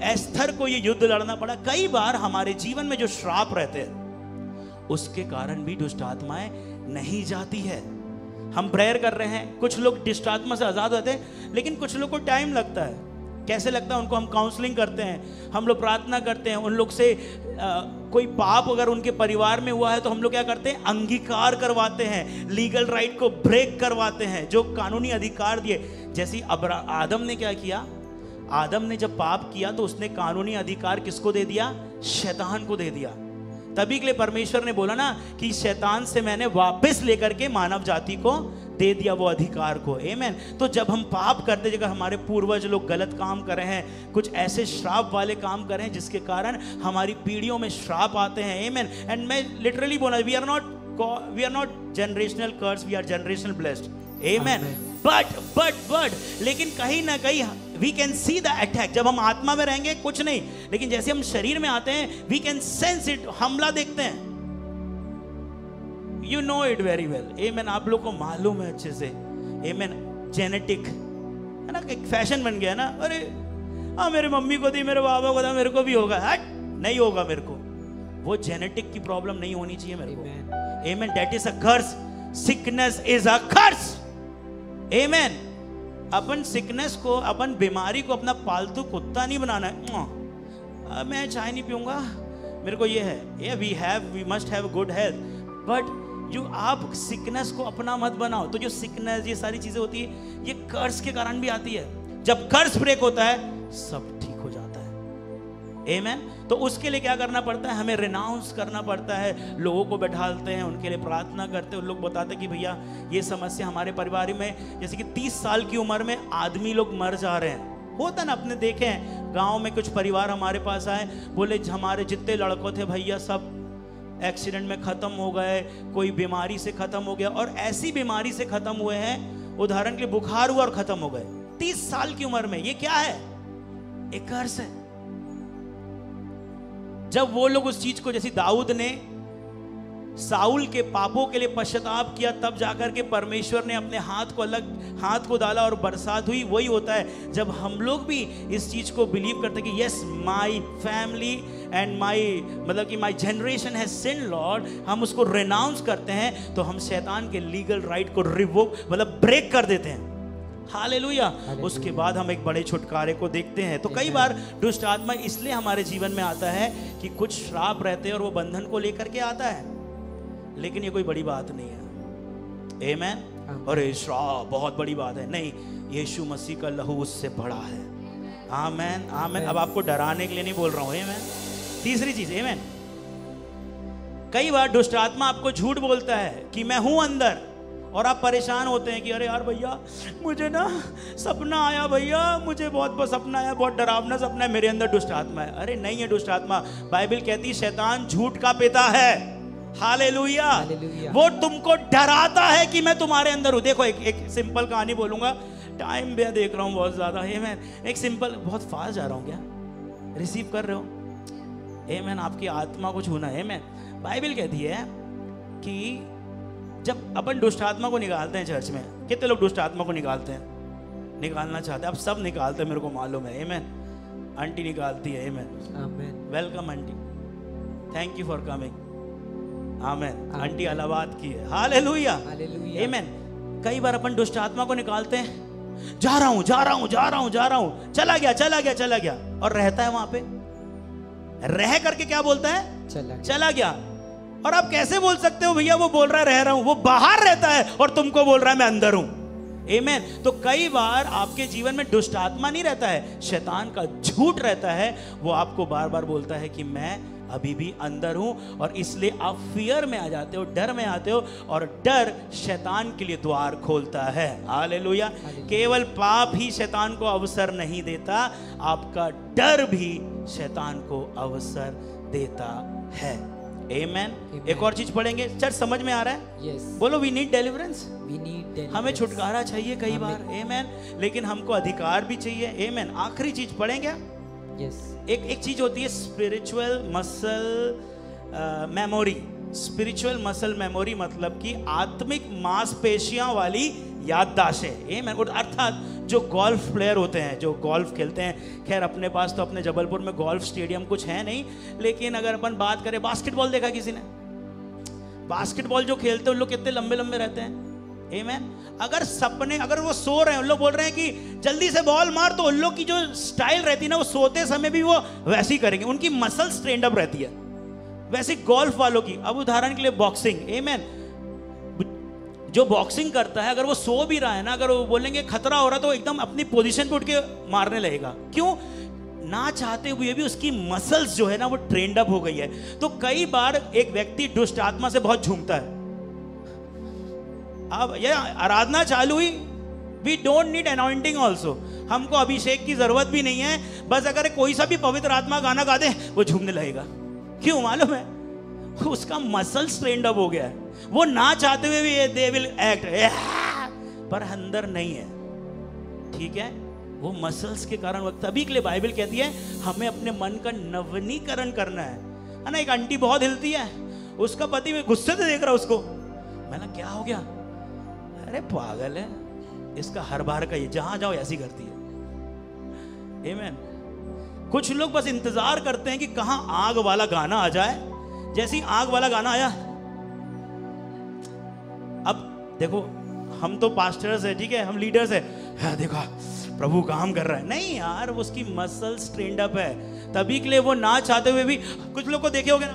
एस्थर को ये युद्ध लड़ना पड़ा। कई बार हमारे जीवन में जो श्राप रहते हैं, उसके कारण भी दुष्ट आत्माएँ नहीं जाती है। हम प्रेयर कर रहे हैं, कुछ लोग दुष्ट आत्मा से आज़ाद होते हैं, लेकिन कुछ लोग को टाइम लगता है। कैसे लगता है उनको हम काउंसलिंग करते हैं? हम लोग प्रार्थना करते हैं उन लोग से आ, कोई पाप अगर उनके परिवार में हुआ है तो हम लोग क्या करते हैं? अंगीकार करवाते हैं लीगल राइट को ब्रेक करवाते हैं जो कानूनी अधिकार दिए। जैसे आदम ने क्या किया? आदम ने जब पाप किया तो उसने कानूनी अधिकार किसको दे दिया? शैतान को दे दिया। तभी के लिए परमेश्वर ने बोला ना कि शैतान से मैंने वापस लेकर के मानव जाति को दे दिया वो अधिकार को। एमेन तो जब हम पाप करते जगह हमारे पूर्वज लोग गलत काम कर रहे हैं कुछ ऐसे श्राप वाले काम कर रहे हैं जिसके कारण हमारी पीढ़ियों में श्राप आते हैं। एमेन एंड मैं लिटरली बोला we are not we are not generational curse we are generational blessed amen but but but लेकिन कहीं ना कहीं we can see the attack जब हम आत्मा में रहेंगे कुछ नहीं। लेकिन जैसे हम शरीर में आते हैं वी कैन सेंस इट हमला देखते हैं। You know it very well amen आप लोग को मालूम है अच्छे से। ए मैन जेनेटिक है ना? एक फ़ैशन बन गया ना? अरे हाँ मेरे मम्मी को थी मेरे बाबा को था मेरे को भी होगा। हट नहीं होगा मेरे को। वो जेनेटिक की प्रॉब्लम नहीं होनी चाहिए मेरे को। Amen debt is a curse sickness is a curse amen upon sickness को अपन बीमारी को अपना पालतू कुत्ता नहीं बनाना है। "आ, मैं चाय नहीं पीऊँगा। मेरे को ये है। ये we have we must have good health but जो आप सिकनेस को अपना मत बनाओ। तो जो सिकनेस ये सारी चीज़ें होती है, ये कर्ज के कारण भी आती है। जब कर्ज ब्रेक होता है, सब ठीक हो जाता है। एमेन तो उसके लिए क्या करना पड़ता है? हमें रिनाउंस करना पड़ता है। लोगों को बैठालते हैं, उनके लिए प्रार्थना करते हैं। उन लोग बताते हैं कि भैया, ये समस्या हमारे परिवार में, जैसे कि 30 साल की उम्र में आदमी लोग मर जा रहे हैं। होता ना, अपने देखे। हैं गाँव में कुछ परिवार हमारे पास आए, बोले, हमारे जितने लड़कों थे भैया, सब एक्सीडेंट में ख़त्म हो गए, कोई बीमारी से ख़त्म हो गया, और ऐसी बीमारी से ख़त्म हुए हैं, उदाहरण के लिए बुखार हुआ और ख़त्म हो गए। तीस साल की उम्र में, ये क्या है? एक कर्ज है। जब वो लोग उस चीज़ को, जैसे दाऊद ने साउल के पापों के लिए पश्चाताप किया तब जाकर के परमेश्वर ने अपने हाथ को अलग हाथ को डाला और बरसात हुई। वही होता है जब हम लोग भी इस चीज़ को बिलीव करते हैं कि yes my family and my मतलब कि माय जनरेशन है सिन लॉर्ड हम उसको रेनाउंस करते हैं तो हम शैतान के लीगल राइट को रिवोक मतलब ब्रेक कर देते हैं। हालेलुया उसके बाद हम एक बड़े छुटकारे को देखते हैं। तो कई बार दुष्ट आत्मा इसलिए हमारे जीवन में आता है कि कुछ श्राप रहते हैं और वो बंधन को लेकर के आता है। लेकिन ये कोई बड़ी बात नहीं है। ये श्राप बहुत बड़ी बात है। नहीं यीशु मसीह का लहू उससे बड़ा है। आमेन आमेन अब आपको डराने के लिए नहीं बोल रहा हूँ। Amen? तीसरी चीज़ Amen? कई बार दुष्ट आत्मा आपको झूठ बोलता है कि मैं हूँ अंदर और आप परेशान होते हैं कि अरे यार भैया मुझे ना सपना आया भैया मुझे बहुत बहुत सपना आया बहुत डरावना सपना है मेरे अंदर दुष्ट आत्मा है। अरे नहीं है दुष्ट आत्मा। बाइबल कहती है शैतान झूठ का पिता है। हालेलुया। हालेलुया। वो तुमको डराता है कि मैं तुम्हारे अंदर हूँ। देखो एक एक सिंपल कहानी बोलूँगा। टाइम भी देख रहा हूँ बहुत ज़्यादा। हे मैन एक सिंपल बहुत फास्ट जा रहा हूँ क्या? रिसीव कर रहे हो? ए मैन आपकी आत्मा को छूना है। मैन बाइबल कहती है कि जब अपन दुष्ट आत्मा को निकालते हैं चर्च में कितने लोग दुष्ट आत्मा को निकालते हैं? निकालना चाहते हैं। अब सब निकालते हैं मेरे को मालूम है। एमेन आंटी निकालती है। Amen welcome aunty. Thank you for coming amen aunty Allahabad की है हालेलुया हालेलुया आमेन कई बार अपन दुष्ट आत्मा को निकालते हैं। जा रहा हूँ जा रहा हूँ जा रहा हूँ जा रहा हूँ। चला गया चला गया चला गया। और रहता है वहाँ पे। रह करके क्या बोलता है? चला गया। चला गया। और आप कैसे बोल सकते हो भैया? वो बोल रहा है रह रहा हूँ। वो बाहर रहता है और तुमको बोल रहा है मैं अंदर हूँ। Amen. तो कई बार आपके जीवन में दुष्ट आत्मा नहीं रहता है। शैतान का झूठ रहता है। वो आपको बार बार बोलता है कि मैं अभी भी अंदर हूँ और इसलिए आप फियर में आ जाते हो डर में आते हो और डर शैतान के लिए द्वार खोलता है। हालेलुया केवल पाप ही शैतान को अवसर नहीं देता आपका डर भी शैतान को अवसर देता है। Amen. एक और चीज़ पढ़ेंगे। चर्च समझ में आ रहा है? यस बोलो we need deliverance we need हमें छुटकारा चाहिए कई बार। एमेन लेकिन हमको अधिकार भी चाहिए। एमेन आखिरी चीज़ पढ़ेंगे यस एक एक चीज़ होती है spiritual muscle memory spiritual muscle memory मतलब कि आत्मिक मांसपेशियाँ वाली याददाश्त। है और अर्थात जो गोल्फ प्लेयर होते हैं, जो गोल्फ खेलते हैं, खैर अपने पास तो अपने जबलपुर में गोल्फ स्टेडियम कुछ है नहीं, लेकिन अगर अपन बात करें बास्केटबॉल देखा किसी ने? बास्केटबॉल जो खेलते हैं, उन लोग कितने लंबे लंबे रहते हैं। Amen. अगर सपने, अगर वो सो रहे हैं, उन लोग बोल रहे हैं कि जल्दी से बॉल मार तो उन लोग की जो स्टाइल रहती है ना, वो सोते समय भी वो वैसे करेंगे। उनकी मसल स्ट्रेंड अप रहती है। वैसे गोल्फ वालों की, अब उदाहरण के लिए बॉक्सिंग एमेन जो बॉक्सिंग करता है, अगर वो सो भी रहा है ना, अगर वो बोलेंगे खतरा हो रहा तो एकदम अपनी पोजीशन पे उठ के मारने लगेगा। क्यों? ना चाहते हुए भी उसकी मसल्स जो है ना, वो ट्रेंड अप हो गई है। तो कई बार एक व्यक्ति दुष्ट आत्मा से बहुत झूमता है। अब ये आराधना चालू हुई। We don't need anointing also हमको अभिषेक की ज़रूरत भी नहीं है। बस अगर कोई सा भी पवित्र आत्मा गाना गा दे, वो झूमने लगेगा। क्यों मालूम है? उसका मसल स्ट्रेंड अप हो गया है। वो ना चाहते हुए भी दे विल एक्ट पर अंदर नहीं है। ठीक है? वो मसल्स के कारण वक्त। अभी के लिए बाइबल कहती है, हमें अपने मन का नवनीकरण करना है। ना? एक आंटी बहुत हिलती है। उसका पति गुस्से से देख रहा उसको। मैंने क्या हो गया? अरे पागल है। इसका हर बार का ये जहाँ जाओ ऐसी करती है। Amen. कुछ लोग बस इंतज़ार करते हैं कि कहाँ आग वाला गाना आ जाए। जैसे ही आग वाला गाना आया अब देखो हम तो पास्टर्स है ठीक है हम लीडर्स है। हाँ, देखो प्रभु काम कर रहा है। नहीं यार उसकी मसल स्ट्रेंड अप है। तभी के लिए वो ना चाहते हुए भी कुछ लोग को देखे होगे ना?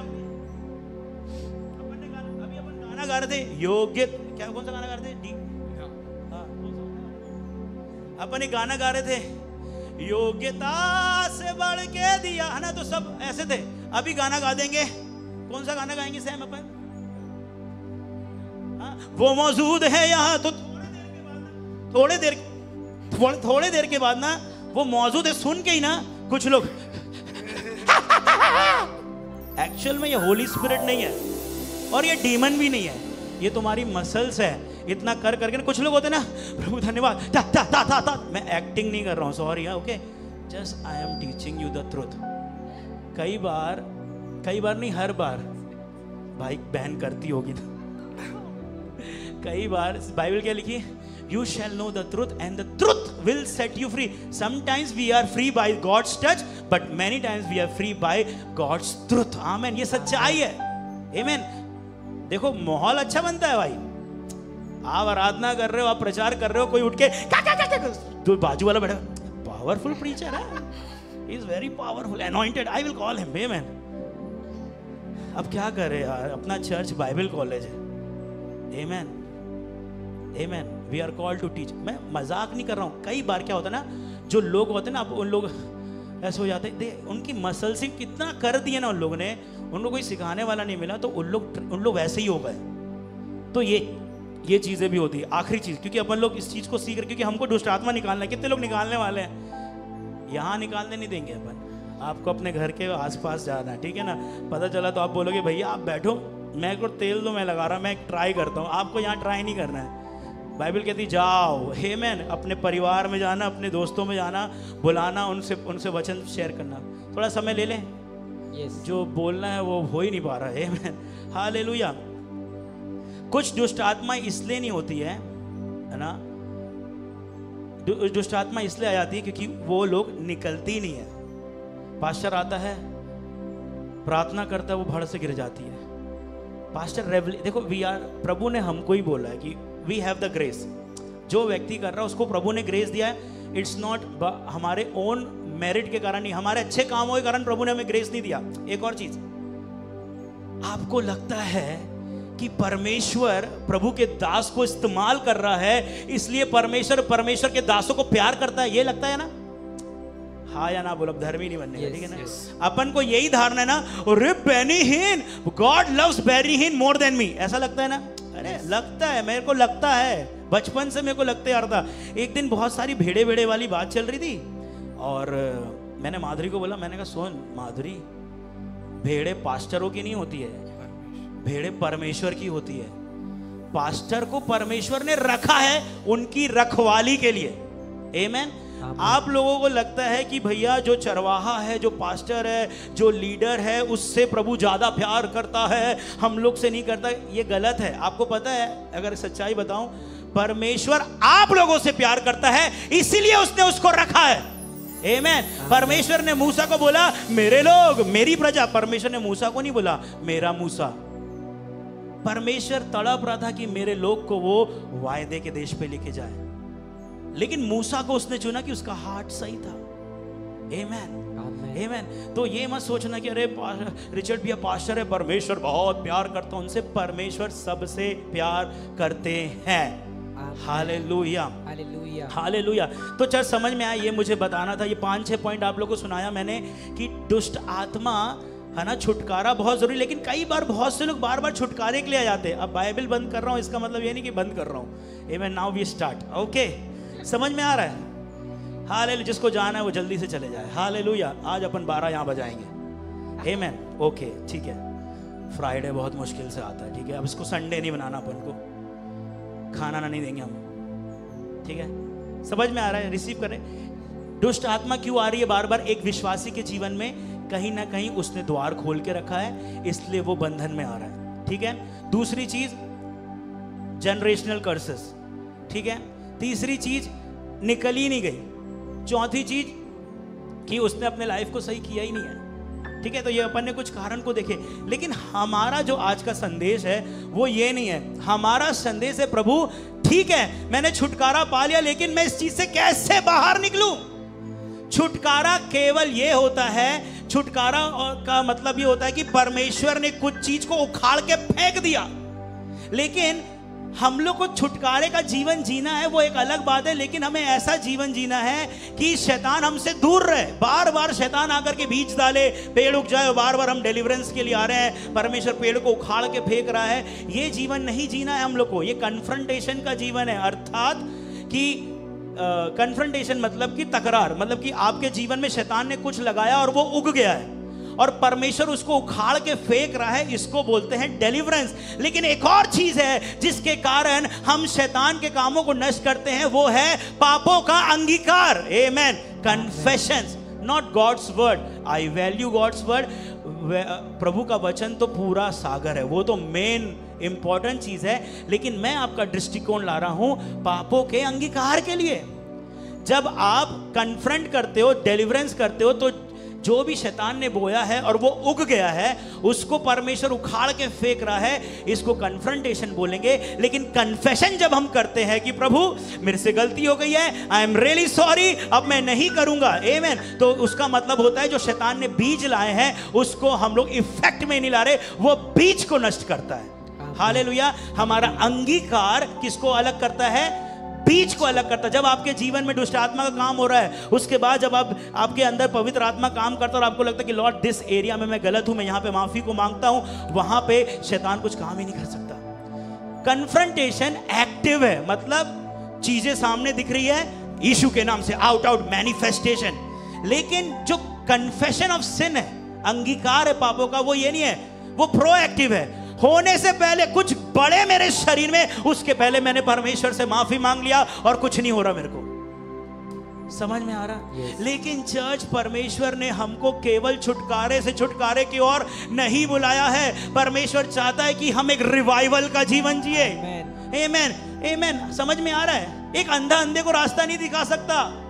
अपन ने गाना अभी अपन गाना गा रहे थे योग्य क्या कौन सा गाना गा रहे थे? हाँ? अपन एक गाना गा रहे थे योग्यता से बढ़ के दिया है ना? तो सब ऐसे थे। अभी गाना गा देंगे। कौन सा गाना गाएँगे सैम अपन? हाँ, वो मौजूद है यहाँ तो थोड़े देर थोड़े थोड़े देर के बाद ना वो मौजूद है सुन के ही ना कुछ लोग। एक्चुअल में ये होली स्पिरिट नहीं है और ये डीमन भी नहीं है ये तुम्हारी मसल्स है। इतना कर करके ना, कुछ लोग होते ना, प्रभु, धन्यवाद ता ता ता ता ता मैं एक्टिंग नहीं कर रहा हूँ sorry okay just I am teaching you the truth कई बार कई बार नहीं, हर बार भाई बहन करती होगी कई बार बाइबल क्या लिखी? You shall know the truth and the truth will set you free sometimes we are free by God's touch but many times we are free by God's truth amen ये सच्चाई है। आमेन देखो, माहौल अच्छा बनता है भाई। आप आराधना कर रहे हो आप प्रचार कर रहे हो कोई उठ के का, तो बाजू वाला बैठा पावरफुल प्रीचर है is very powerful anointed I will call him amen अब क्या करे यार अपना चर्च बाइबल कॉलेज है आमेन Amen. We are called to teach. मैं मज़ाक नहीं कर रहा हूँ कई बार क्या होता है ना जो लोग होते हैं ना अब उन लोग ऐसे हो जाते दे उनकी मसल से कितना कर दिया ना उन लोगों ने उनको कोई सिखाने वाला नहीं मिला तो उन लोग उन लोग वैसे ही हो गए तो ये ये चीज़ें भी होती है। आखिरी चीज़ क्योंकि अपन लोग इस चीज़ को सीख रहे क्योंकि हमको दुष्ट आत्मा निकालना है। कितने लोग निकालने वाले हैं? यहाँ निकालने नहीं देंगे अपन। आपको अपने घर के आसपास जाना है ठीक है ना? पता चला तो आप बोलोगे भैया आप बैठो। मैं को तेल दो मैं लगा रहा मैं ट्राई करता हूँ। आपको यहाँ ट्राई नहीं करना है। बाइबल कहती जाओ। हे मैन अपने परिवार में जाना अपने दोस्तों में जाना बुलाना उनसे उनसे वचन शेयर करना। थोड़ा समय ले लें। यस जो बोलना है वो हो ही नहीं पा रहा है। मैन हालेलुया कुछ दुष्ट आत्मा इसलिए नहीं होती है है ना? दुष्ट आत्मा इसलिए आ जाती है क्योंकि वो लोग निकलती नहीं है। पास्टर आता है, प्रार्थना करता है, वो भड़ से गिर जाती है। पास्टर रेवल, देखो वी आर प्रभु ने हमको ही बोला है कि वी हैव द ग्रेस जो व्यक्ति कर रहा है, उसको प्रभु ने ग्रेस दिया है। इट्स नॉट हमारे ओन मेरिट के कारण नहीं, हमारे अच्छे कामों के कारण प्रभु ने हमें ग्रेस नहीं दिया। एक और चीज़, आपको लगता है कि परमेश्वर प्रभु के दास को इस्तेमाल कर रहा है इसलिए परमेश्वर परमेश्वर के दासों को प्यार करता है ये लगता है ना? हाँ या ना बोलो धर्मी नहीं बनने Yes, ठीक है ना? yes. अपन को यही धारणा है ना अरे Benny Hinn God loves Benny Hinn more than me ऐसा लगता है ना? अरे लगता है मेरे को लगता है। बचपन से मेरे को लगते रहा था एक दिन बहुत सारी भेड़े भेड़े वाली बात चल रही थी और मैंने माधुरी को बोला मैंने कहा सुन माधुरी भेड़े पास्टरों की नहीं होती है भेड़े परमेश्वर की होती है। पास्टर को परमेश्वर ने रखा है उनकी रखवाली के लिए। Amen? आप लोगों को लगता है कि भैया जो चरवाहा है जो पास्टर है जो लीडर है उससे प्रभु ज़्यादा प्यार करता है। हम लोग से नहीं करता। ये गलत है। आपको पता है अगर सच्चाई बताऊँ परमेश्वर आप लोगों से प्यार करता है इसीलिए उसने उसको रखा है. परमेश्वर ने मूसा को बोला मेरे लोग मेरी प्रजा। परमेश्वर ने मूसा को नहीं बोला मेरा मूसा। परमेश्वर तड़प रहा था कि मेरे लोग को वो वायदे के देश पे लेके जाए। लेकिन मूसा को उसने चुना कि उसका हार्ट सही था। Amen. Amen. तो ये मत सोचना कि अरे रिचर्ड भैया पास्टर है परमेश्वर बहुत प्यार करता उनसे परमेश्वर सबसे प्यार करते हैं। हालेलुया हालेलुया हालेलुया तो चर्च समझ में आया ये मुझे बताना था ये पाँच छह पॉइंट आप लोगों को सुनाया मैंने कि दुष्ट आत्मा है ना, छुटकारा बहुत ज़रूरी, लेकिन कई बार बहुत से लोग बार बार छुटकारे के लिए आ जाते हैं। अब बाइबल बंद कर रहा हूँ, इसका मतलब ये नहीं कि बंद कर रहा हूँ। ए नाउ वी स्टार्ट ओके समझ में आ रहा है? हाले जिसको जाना है वो जल्दी से चले जाए। हालेलुया आज अपन बारह यहाँ बजाएँगे। हे मैन ओके ठीक है। फ्राइडे बहुत मुश्किल से आता है, ठीक है। अब इसको संडे नहीं बनाना अपन को। खाना ना नहीं देंगे हम। ठीक है? समझ में आ रहा है? रिसीव करें दुष्ट आत्मा क्यों आ रही है बार बार एक विश्वासी के जीवन में? कहीं ना कहीं उसने द्वार खोल के रखा है, इसलिए वो बंधन में आ रहा है। ठीक है? दूसरी चीज़ जनरेशनल कर्सेस ठीक है? तीसरी चीज़, निकल ही नहीं गई। चौथी चीज़, कि उसने अपने लाइफ को सही किया ही नहीं है। ठीक है? तो ये अपन ने कुछ कारण को देखे। लेकिन हमारा जो आज का संदेश है, वो ये नहीं है। हमारा संदेश है, प्रभु, ठीक है, मैंने छुटकारा पा लिया, लेकिन मैं इस चीज़ से कैसे बाहर निकलूं? छुटकारा केवल ये होता है छुटकारा का मतलब ये होता है कि परमेश्वर ने कुछ चीज़ को उखाड़ के फेंक दिया। लेकिन हम लोग को छुटकारे का जीवन जीना है, वो एक अलग बात है, लेकिन हमें ऐसा जीवन जीना है कि शैतान हमसे दूर रहे। बार बार शैतान आकर के बीच डाले, पेड़ उग जाए बार बार हम डिलीवरेंस के लिए आ रहे हैं, परमेश्वर पेड़ को उखाड़ के फेंक रहा है। ये जीवन नहीं जीना है हम लोग को, ये कन्फ्रंटेशन का जीवन है। अर्थात कि कन्फ्रंटेशन मतलब कि तकरार मतलब कि आपके जीवन में शैतान ने कुछ लगाया और वो उग गया है। और परमेश्वर उसको उखाड़ के फेंक रहा है, इसको बोलते हैं डिलीवरेंस लेकिन एक और चीज़ है, जिसके कारण हम शैतान के कामों को नष्ट करते हैं, वो है पापों का अंगीकार। Amen confession not God's word I value God's word प्रभु का वचन तो पूरा सागर है। वो तो मेन इंपॉर्टेंट चीज़ है, लेकिन मैं आपका दृष्टिकोण ला रहा हूँ पापों के अंगीकार के लिए। जब आप कन्फ्रंट करते हो डिलीवरेंस करते हो तो जो भी शैतान ने बोया है और वो उग गया है, उसको परमेश्वर उखाड़ के फेंक रहा है, इसको कन्फ्रंटेशन बोलेंगे। लेकिन कन्फेशन जब हम करते हैं कि प्रभु, मेरे से गलती हो गई है आई एम रियली सॉरी अब मैं नहीं करूँगा। ए तो उसका मतलब होता है जो शैतान ने बीज लाए हैं, उसको हम लोग इफ़ेक्ट में नहीं ला रहे, वो बीज को नष्ट करता है। हाले हमारा अंगीकार किसको अलग करता है? बीज को अलग करता है। जब आपके जीवन में दुष्ट आत्मा का काम हो रहा है, उसके बाद जब आप, आपके अंदर पवित्र आत्मा काम करता है और आपको लगता है कि, लॉर्ड दिस एरिया में मैं गलत हूँ, मैं यहाँ पे माफ़ी को माँगता हूँ, वहाँ पे शैतान कुछ काम ही नहीं कर सकता। कन्फ्रंटेशन एक्टिव है। मतलब चीज़ें सामने दिख रही है ईशु के नाम से आउट आउट मैनिफेस्टेशन लेकिन जो कन्फेशन ऑफ़ सिन है, अंगीकार है पापों का, वो ये नहीं है। वो प्रोएक्टिव है। होने से पहले कुछ बड़े मेरे शरीर में उसके पहले मैंने परमेश्वर से माफ़ी मांग लिया और कुछ नहीं हो रहा मेरे को। समझ में आ रहा? Yes. लेकिन चर्च परमेश्वर ने हमको केवल छुटकारे से छुटकारे की ओर नहीं बुलाया है। परमेश्वर चाहता है कि हम एक रिवाइवल का जीवन जिए। एमेन एमेन समझ में आ रहा है? एक अंधा अंधे को रास्ता नहीं दिखा सकता।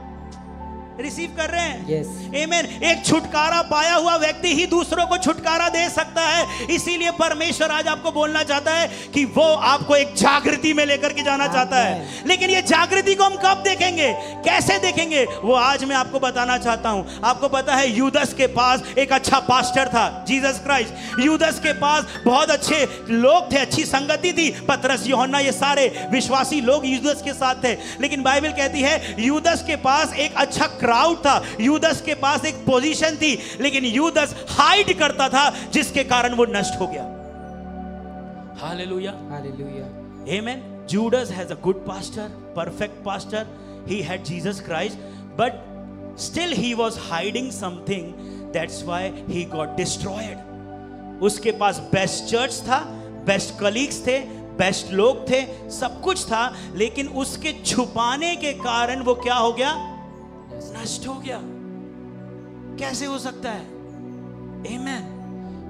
रिसीव कर रहे हैं? Yes. Amen. एक छुटकारा पाया हुआ व्यक्ति ही दूसरों को छुटकारा दे सकता है। इसीलिए परमेश्वर आज आपको बोलना चाहता है कि वो आपको एक जागृति में लेकर के जाना. चाहता है। लेकिन ये जागृति को हम कब देखेंगे? कैसे देखेंगे? वो आज मैं आपको बताना चाहता हूँ। आपको पता है यूदस के पास एक अच्छा पास्टर था जीसस क्राइस्ट यूदस के पास बहुत अच्छे लोग थे अच्छी संगति थी। पतरस योहन्ना ये सारे विश्वासी लोग यूदस के साथ थे। लेकिन बाइबल कहती है यूदस के पास एक अच्छा क्राउड था। यूदस के पास एक पोजीशन थी लेकिन यूदस हाइड करता था जिसके कारण वो नष्ट हो गया। Hallelujah hallelujah amen Judas has a good pastor perfect pastor. He had Jesus Christ but still he was hiding something. That's why he got destroyed. उसके पास बेस्ट चर्च था बेस्ट कलीग्स थे बेस्ट लोग थे सब कुछ था लेकिन उसके छुपाने के कारण वो क्या हो गया? नष्ट हो गया। कैसे हो सकता है? Amen.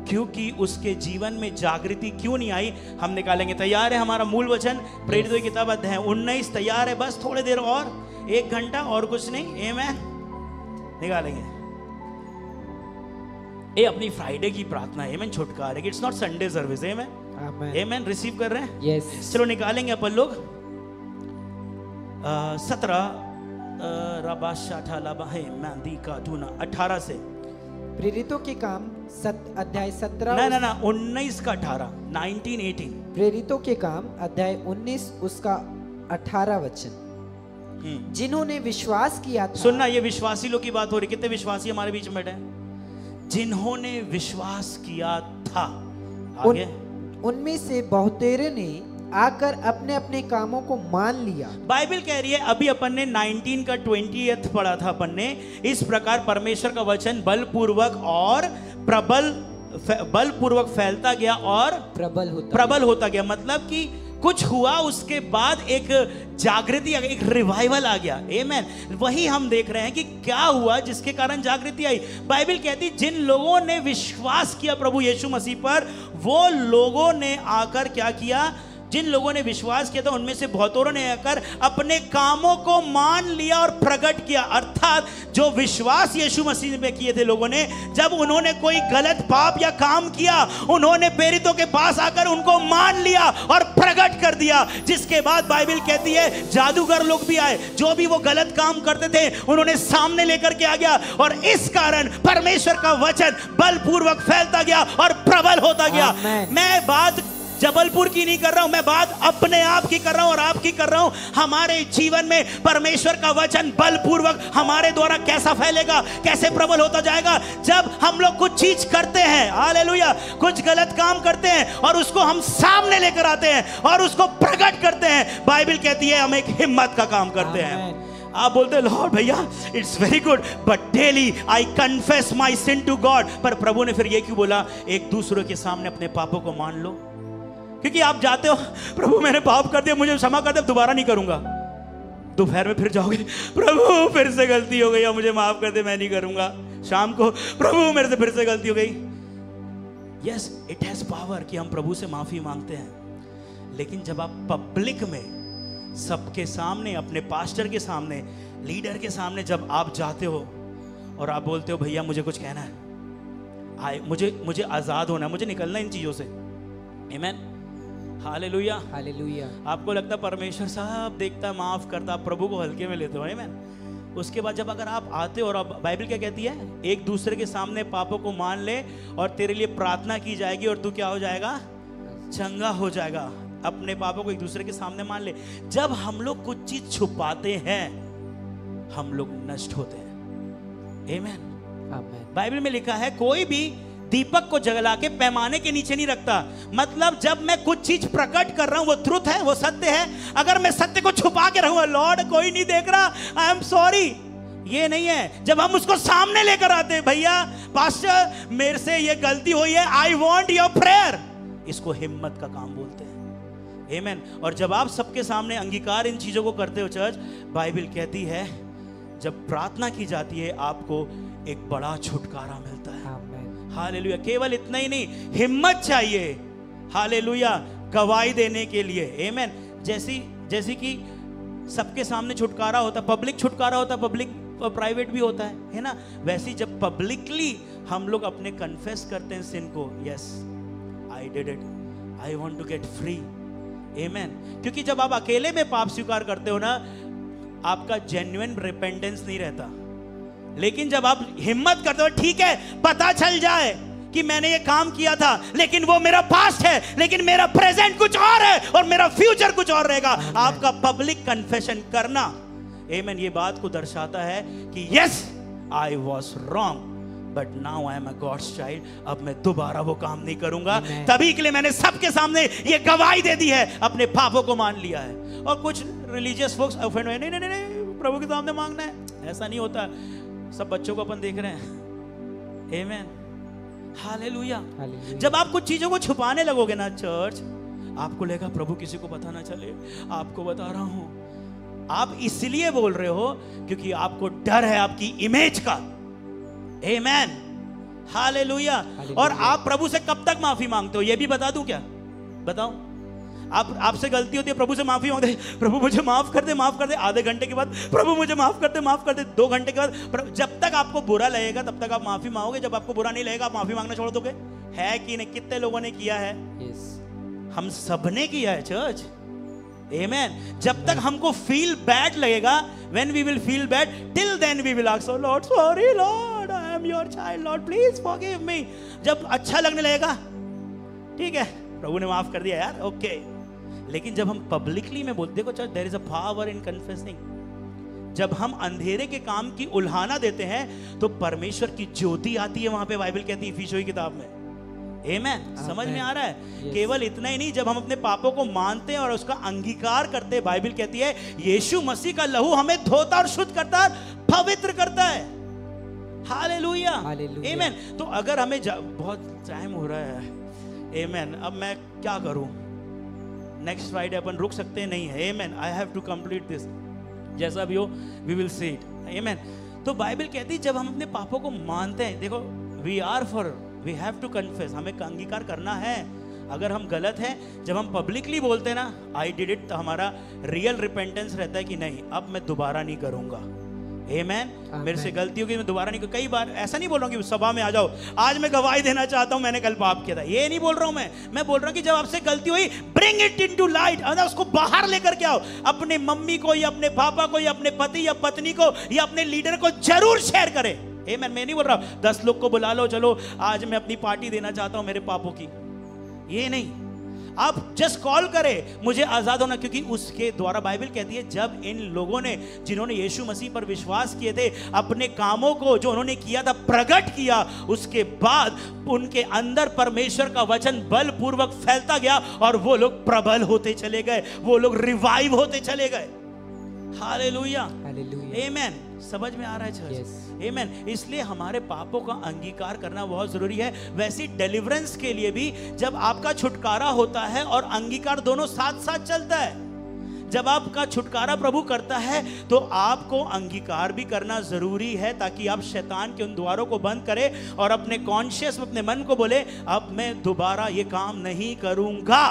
क्योंकि उसके जीवन में जागृति क्यों नहीं आई? हम निकालेंगे। तैयार है हमारा मूल वचन? प्रेरित किताब अध्याय उन्नीस। तैयार है बस थोड़ी देर और। एक घंटा और कुछ नहीं। ए मैं निकालेंगे। ये अपनी फ्राइडे की प्रार्थना। है मैं छुटकारे की। इट्स नॉट संडे सर्विस है मैं ए मैन रिसीव कर रहे हैं? Yes. चलो निकालेंगे अपन लोग। सत्रह अठारह से। प्रेरितों के काम सत, अध्याय सत्रह ना ना ना उन्नीस का अठारह नाइनटीन एटीन। प्रेरितों के काम अध्याय उन्नीस उसका अठारह वचन। हम्म। जिन्होंने विश्वास किया था सुनना ये विश्वासी लोग की बात हो रही कितने विश्वासी हमारे बीच में बैठे जिन्होंने विश्वास किया था। आगे। उनमें से बहुतेरे ने आकर अपने अपने कामों को मान लिया। बाइबल कह रही है अभी अपन ने 19 का ट्वेंटी पढ़ा था अपन ने। इस प्रकार परमेश्वर का वचन बलपूर्वक और प्रबल बलपूर्वक फैलता गया और प्रबल होता प्रबल होता गया। मतलब कि कुछ हुआ उसके बाद एक जागृति एक रिवाइवल आ गया। एमेन वही हम देख रहे हैं कि क्या हुआ जिसके कारण जागृति आई। बाइबल कहती जिन लोगों ने विश्वास किया प्रभु यीशु मसीह पर वो लोगों ने आकर क्या किया? जिन लोगों ने विश्वास किया था उनमें से बहुतों ने आकर अपने कामों को मान लिया और प्रकट किया। अर्थात जो विश्वास यीशु मसीह में किए थे लोगों ने जब उन्होंने कोई गलत पाप या काम किया उन्होंने प्रेरितों के पास आकर उनको मान लिया और प्रकट कर दिया जिसके बाद बाइबिल कहती है जादूगर लोग भी आए जो भी वो गलत काम करते थे उन्होंने सामने लेकर के आ गया और इस कारण परमेश्वर का वचन बलपूर्वक फैलता गया और प्रबल होता गया। मैं बात जबलपुर की नहीं कर रहा हूँ मैं बात अपने आप की कर रहा हूँ और आपकी कर रहा हूँ। हमारे जीवन में परमेश्वर का वचन बलपूर्वक हमारे द्वारा कैसा फैलेगा कैसे प्रबल होता जाएगा जब हम लोग कुछ चीज़ करते हैं हालेलुया कुछ गलत काम करते हैं और उसको हम सामने लेकर आते हैं और उसको प्रकट करते हैं बाइबल कहती है हम एक हिम्मत का काम करते हैं। आप बोलते हैं लॉर्ड भैया it's very good but daily I confess my sin to God पर प्रभु ने फिर ये क्यों बोला एक दूसरे के सामने अपने पापों को मान लो क्योंकि आप जाते हो, प्रभु मैंने पाप कर दिया, मुझे क्षमा कर दे दोबारा नहीं करूँगा। दोपहर में फिर जाओगे, प्रभु फिर से गलती हो गई, अब मुझे माफ़ कर दे, मैं नहीं करूँगा। शाम को, प्रभु मेरे से फिर से गलती हो गई। यस इट हैज़ पावर कि हम प्रभु से माफ़ी मांगते हैं। लेकिन जब आप पब्लिक में, सबके सामने, अपने पास्टर के सामने लीडर के सामने जब आप जाते हो, और आप बोलते हो, भैया, मुझे कुछ कहना है। आए, मुझे मुझे आज़ाद होना है, मुझे निकलना है इन चीज़ों से। आमेन हालेलुया हालेलुया आपको लगता है परमेश्वर साहब देखता है माफ़ करता आप प्रभु को हल्के में लेते हो आमेन उसके बाद जब अगर आप आते हो और अब बाइबल क्या कहती है? एक दूसरे के सामने पापों को मान ले और तेरे लिए प्रार्थना की जाएगी और तू क्या हो जाएगा? चंगा हो जाएगा। अपने पापों को एक दूसरे के सामने मान ले। जब हम लोग कुछ चीज़ छुपाते हैं हम लोग नष्ट होते हैं। आमेन आमेन बाइबल में लिखा है कोई भी दीपक को जला के पैमाने के नीचे नहीं रखता। मतलब जब मैं कुछ चीज़ प्रकट कर रहा हूँ, वो ट्रुथ है, वो सत्य है। अगर मैं सत्य को छुपा के रहूँगा लॉर्ड कोई नहीं देख रहा। आई एम सॉरी ये नहीं है। जब हम उसको सामने लेकर आते हैं, भैया, पास्टर, मेरे से ये गलती हुई है। आई वॉन्ट योर प्रेयर इसको हिम्मत का काम बोलते हैं। Amen. और जब आप सबके सामने अंगीकार इन चीज़ों को करते हो चर्च बाइबिल कहती है, जब प्रार्थना की जाती है, आपको एक बड़ा छुटकारा मिलता है। हालेलुया। केवल इतना ही नहीं, हिम्मत चाहिए। हालेलुया। गवाही देने के लिए। आमेन जैसी जैसी कि सबके सामने छुटकारा होता पब्लिक छुटकारा होता पब्लिक प्राइवेट भी होता है है ना? वैसे जब पब्लिकली हम लोग अपने कन्फेस करते हैं सिन को yes I did it I want to get free amen क्योंकि जब आप अकेले में पाप स्वीकार करते हो ना, आपका जेन्युन रिपेंडेंस नहीं रहता। लेकिन जब आप हिम्मत करते हो ठीक है पता चल जाए कि मैंने ये काम किया था लेकिन वो मेरा पास्ट है लेकिन मेरा प्रेजेंट कुछ और है और मेरा फ्यूचर कुछ और रहेगा। आपका पब्लिक कन्फेशन करना एमन ये बात को दर्शाता है कि yes I was wrong but now I am a God's child अब मैं दोबारा वो काम नहीं करूँगा। तभी के लिए मैंने सबके सामने ये गवाही दे दी है अपने पापों को मान लिया है। और कुछ रिलीजियस फोक्स ऑफेंड हुए नहीं नहीं नहीं नहीं, प्रभु के सामने मांगना है। ऐसा नहीं होता। सब बच्चों को अपन देख रहे हैं। आमेन हालेलुया जब आप कुछ चीज़ों को छुपाने लगोगे ना चर्च आपको लेगा प्रभु किसी को पता ना चले आपको बता रहा हूँ। आप इसलिए बोल रहे हो क्योंकि आपको डर है आपकी इमेज का। Amen hallelujah. और आप प्रभु से कब तक माफ़ी मांगते हो यह भी बता दूँ क्या? बताओ आप आपसे गलती होती है प्रभु से माफ़ी मांगते प्रभु मुझे माफ़ कर दे माफ़ कर दे। आधे घंटे के बाद प्रभु मुझे माफ़ कर दे माफ़ कर दे। दो घंटे के बाद जब तक आपको बुरा लगेगा तब तक आप माफ़ी मांगोगे। जब आपको बुरा नहीं लगेगा आप माफ़ी मांगना छोड़ दोगे। है कि नहीं? कितने लोगों ने किया है? यस हम सबने किया है चर्च Amen. जब तक हमको फील बैड लगेगा when we will feel bad till then we will ask oh lord sorry lord i am your child. Lord please forgive me. जब अच्छा लगने लगेगा ठीक है प्रभु ने माफ़ कर दिया यार ओके लेकिन जब हम पब्लिकली में बोलते देखो church there is a power in confessing जब हम अंधेरे के काम की उल्हाना देते हैं तो परमेश्वर की ज्योति आती है वहाँ पे बाइबल कहती है की किताब में। Amen. समझ में आ रहा है? Yes. केवल इतना ही नहीं जब हम अपने पापों को मानते हैं और उसका अंगीकार करते हैं बाइबल कहती है यीशु मसीह का लहू हमें धोता और शुद्ध करता है पवित्र करता है। हालेलुया. आमेन तो अगर हमें बहुत टाइम हो रहा है। आमेन अब मैं क्या करूँ? नेक्स्ट फ्राइडे अपन रुक सकते नहीं है। Amen I have to complete this जैसा भी हो we will see it amen तो बाइबल कहती है, जब हम अपने पापों को मानते हैं, देखो we are for we have to confess हमें अंगीकार करना है। अगर हम गलत हैं, जब हम पब्लिकली बोलते हैं ना आई डिड इट तो हमारा रियल रिपेंटेंस रहता है कि नहीं, अब मैं दोबारा नहीं करूँगा। Amen. मेरे से गलती होगी मैं दोबारा नहीं कई बार ऐसा नहीं बोल रहा हूँ कि सभा में आ जाओ। आज मैं गवाही देना चाहता हूँ मैंने कल पाप किया था। ये नहीं बोल रहा हूँ मैं। मैं बोल रहा हूँ कि जब आपसे गलती हुई bring it into light उसको बाहर लेकर के आओ। अपने मम्मी को या अपने पापा को या अपने पति या पत्नी को या अपने लीडर को ज़रूर शेयर करें। ए मैं मैं नहीं बोल रहा दस लोग को बुला लो चलो आज मैं अपनी पार्टी देना चाहता हूँ मेरे पापों की। ये नहीं। आप जस्ट कॉल करें। मुझे आज़ाद होना, क्योंकि उसके द्वारा बाइबल कहती है, जब इन लोगों ने, जिन्होंने यीशु मसीह पर विश्वास किए थे, अपने कामों को जो उन्होंने किया था, प्रकट किया, उसके बाद उनके अंदर परमेश्वर का वचन बलपूर्वक फैलता गया, और वो लोग प्रबल होते चले गए, वो लोग रिवाइव होते चले गए। हालेलुया आमेन समझ में आ रहा है चर्च आमेन इसलिए हमारे पापों का अंगीकार करना बहुत ज़रूरी है। वैसे डिलीवरेंस के लिए भी जब आपका छुटकारा होता है और अंगीकार दोनों साथ साथ चलता है जब आपका छुटकारा प्रभु करता है तो आपको अंगीकार भी करना ज़रूरी है ताकि आप शैतान के उन द्वारों को बंद करें और अपने कॉन्शियस अपने मन को बोले अब मैं दोबारा ये काम नहीं करूँगा।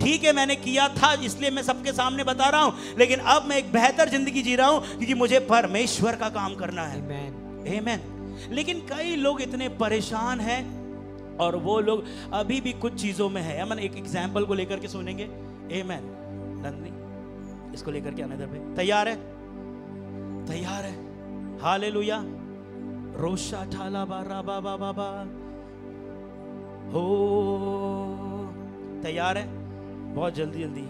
ठीक है मैंने किया था इसलिए मैं सबके सामने बता रहा हूँ लेकिन अब मैं एक बेहतर ज़िंदगी जी रहा हूँ क्योंकि मुझे परमेश्वर का काम करना है। आमेन लेकिन कई लोग इतने परेशान हैं और वो लोग अभी भी कुछ चीज़ों में है। अमन एक एग्ज़ाम्पल को लेकर के सुनेंगे। एमैन नंदनी इसको लेकर के इधर पे। तैयार है? तैयार है। हाले लुया रोशा ठाला बारा बाबा बाबा हो। तैयार है? बहुत जल्दी जल्दी।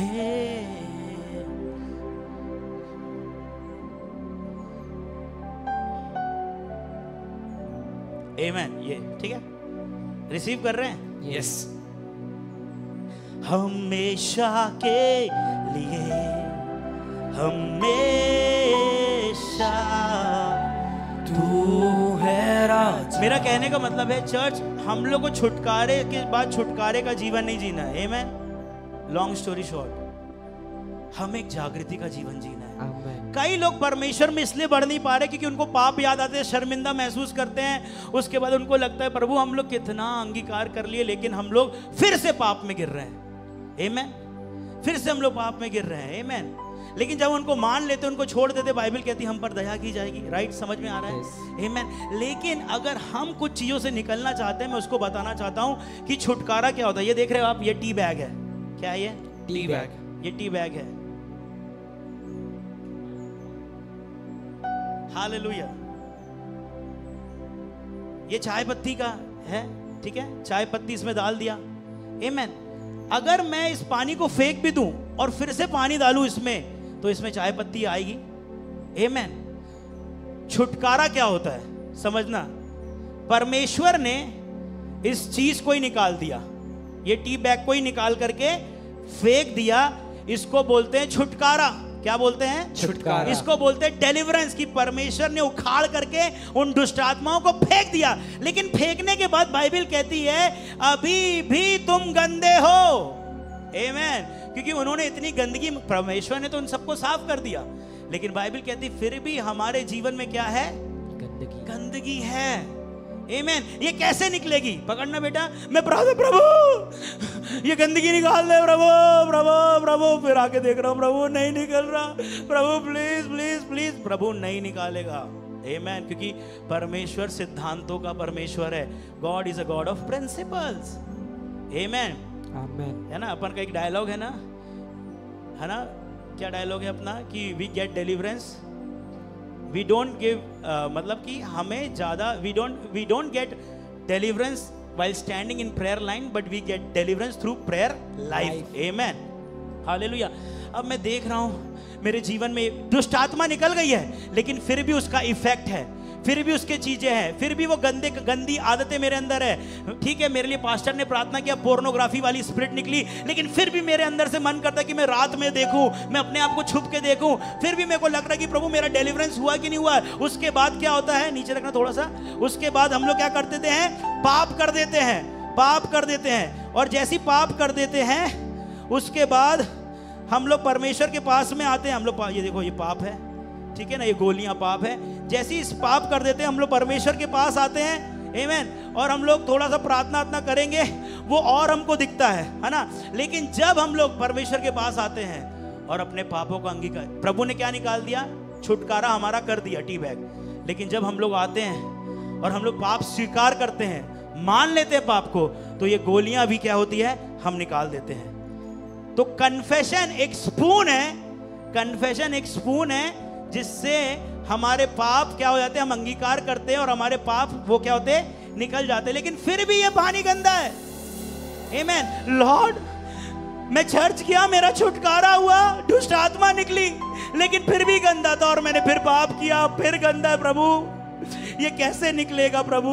हे। Amen. ये, ठीक है? रिसीव कर रहे हैं? यस हमेशा के लिए हमेशा तू है राज। मेरा कहने का मतलब है चर्च हम लोग को छुटकारे के बाद छुटकारे का जीवन नहीं जीना है। मैं लॉन्ग स्टोरी शॉर्ट हम एक जागृति का जीवन जीना है। कई लोग परमेश्वर में इसलिए बढ़ नहीं पा रहे क्योंकि उनको पाप याद आते हैं शर्मिंदा महसूस करते हैं। उसके बाद उनको लगता है प्रभु हम लोग कितना अंगीकार कर लिए लेकिन हम लोग फिर से पाप में गिर रहे हैं। एमैन फिर से हम लोग पाप में गिर रहे हैं। एमैन लेकिन जब उनको मान लेते उनको छोड़ देते बाइबल कहती हम पर दया की जाएगी। राइट समझ में आ रहा है? Yes. लेकिन अगर हम कुछ चीज़ों से निकलना चाहते हैं मैं उसको बताना चाहता हूँ कि छुटकारा क्या होता है? ये देख रहे हो आप ये टी बैग है। क्या है ये? टी बैग ये टी बैग है। हालेलुया। ये चाय पत्ती का है, ठीक है? चाय पत्ती इसमें डाल दिया। एमेन अगर मैं इस पानी को फेंक भी दूँ और फिर से पानी डालूं इसमें तो इसमें चाय पत्ती आएगी। एमेन छुटकारा क्या होता है? समझना। परमेश्वर ने इस चीज़ को ही निकाल दिया। ये टी बैग को ही निकाल करके फेंक दिया। इसको बोलते हैं छुटकारा। क्या बोलते हैं? छुटकारा। इसको बोलते हैं डिलीवरेंस की परमेश्वर ने उखाड़ करके उन दुष्ट आत्माओं को फेंक दिया। लेकिन फेंकने के बाद बाइबल कहती है अभी भी तुम गंदे हो। एमेन क्योंकि उन्होंने इतनी गंदगी परमेश्वर ने तो उन सबको साफ़ कर दिया। लेकिन बाइबल कहती फिर भी हमारे जीवन में क्या है? गंदगी। गंदगी है। Amen. ये कैसे निकलेगी? पकड़ना बेटा। मैं प्रार्थना प्रभु। ये गंदगी निकाल दे प्रभु प्रभु प्रभु। फिर आके देख रहा हूँ प्रभु नहीं निकल रहा। प्रभु प्लीज़ प्लीज़ प्लीज़ प्रभु नहीं निकालेगा। Amen. क्योंकि परमेश्वर सिद्धांतों का परमेश्वर है। God is a God of principles Amen. Amen है ना? अपन का एक डायलॉग है ना? है ना? क्या डायलॉग है अपना? कि we get deliverance we don't give मतलब कि हमें ज़्यादा we don't we don't get deliverance while standing in prayer line but we get deliverance through prayer life, life. amen. Hallelujah अब मैं देख रहा हूँ मेरे जीवन में दुष्ट आत्मा निकल गई है लेकिन फिर भी उसका इफ़ेक्ट है। फिर भी उसके चीज़ें हैं, फिर भी वो गंदे, गंदी आदतें मेरे अंदर है। ठीक है, मेरे लिए पास्टर ने प्रार्थना किया पोर्नोग्राफी वाली स्प्रिट निकली, लेकिन फिर भी मेरे अंदर से मन करता है कि मैं रात में देखूँ, मैं अपने आप को छुप के देखूँ। फिर भी मेरे को लग रहा है कि प्रभु, मेरा डिलीवरेंस हुआ कि नहीं हुआ? उसके बाद क्या होता है? नीचे रखना थोड़ा सा उसके बाद हम लोग क्या कर देते हैं? पाप कर देते हैं, पाप कर देते हैं। और जैसी पाप कर देते हैं, उसके बाद हम लोग परमेश्वर के पास में आते हैं। हम लोग ये देखो, ये पाप है। ठीक है ना, ये गोलियाँ पाप है। जैसे ही इस पाप कर देते हैं, हम लोग परमेश्वर के पास आते हैं। Amen. और हम लोग थोड़ा सा प्रार्थना आत्ना करेंगे, वो और हमको दिखता है है ना? लेकिन जब हम लोग परमेश्वर के पास आते हैं और अपने पापों का अंगीकार, प्रभु ने क्या निकाल दिया? छुटकारा हमारा कर दिया, टी बैग। लेकिन जब हम लोग आते हैं और हम लोग पाप स्वीकार करते हैं, मान लेते हैं पाप को तो ये गोलियाँ भी क्या होती है? हम निकाल देते हैं। तो कन्फेशन एक स्पून है कन्फेशन एक स्पून है जिससे हमारे पाप क्या हो जाते हैं? हम अंगीकार करते हैं और हमारे पाप वो क्या होते हैं? निकल जाते हैं। लेकिन फिर भी ये पानी गंदा है। Amen. लॉर्ड मैं चर्च किया, मेरा छुटकारा हुआ, दुष्ट आत्मा निकली, लेकिन फिर भी गंदा था और मैंने फिर पाप किया, फिर गंदा है प्रभु। ये कैसे निकलेगा प्रभु?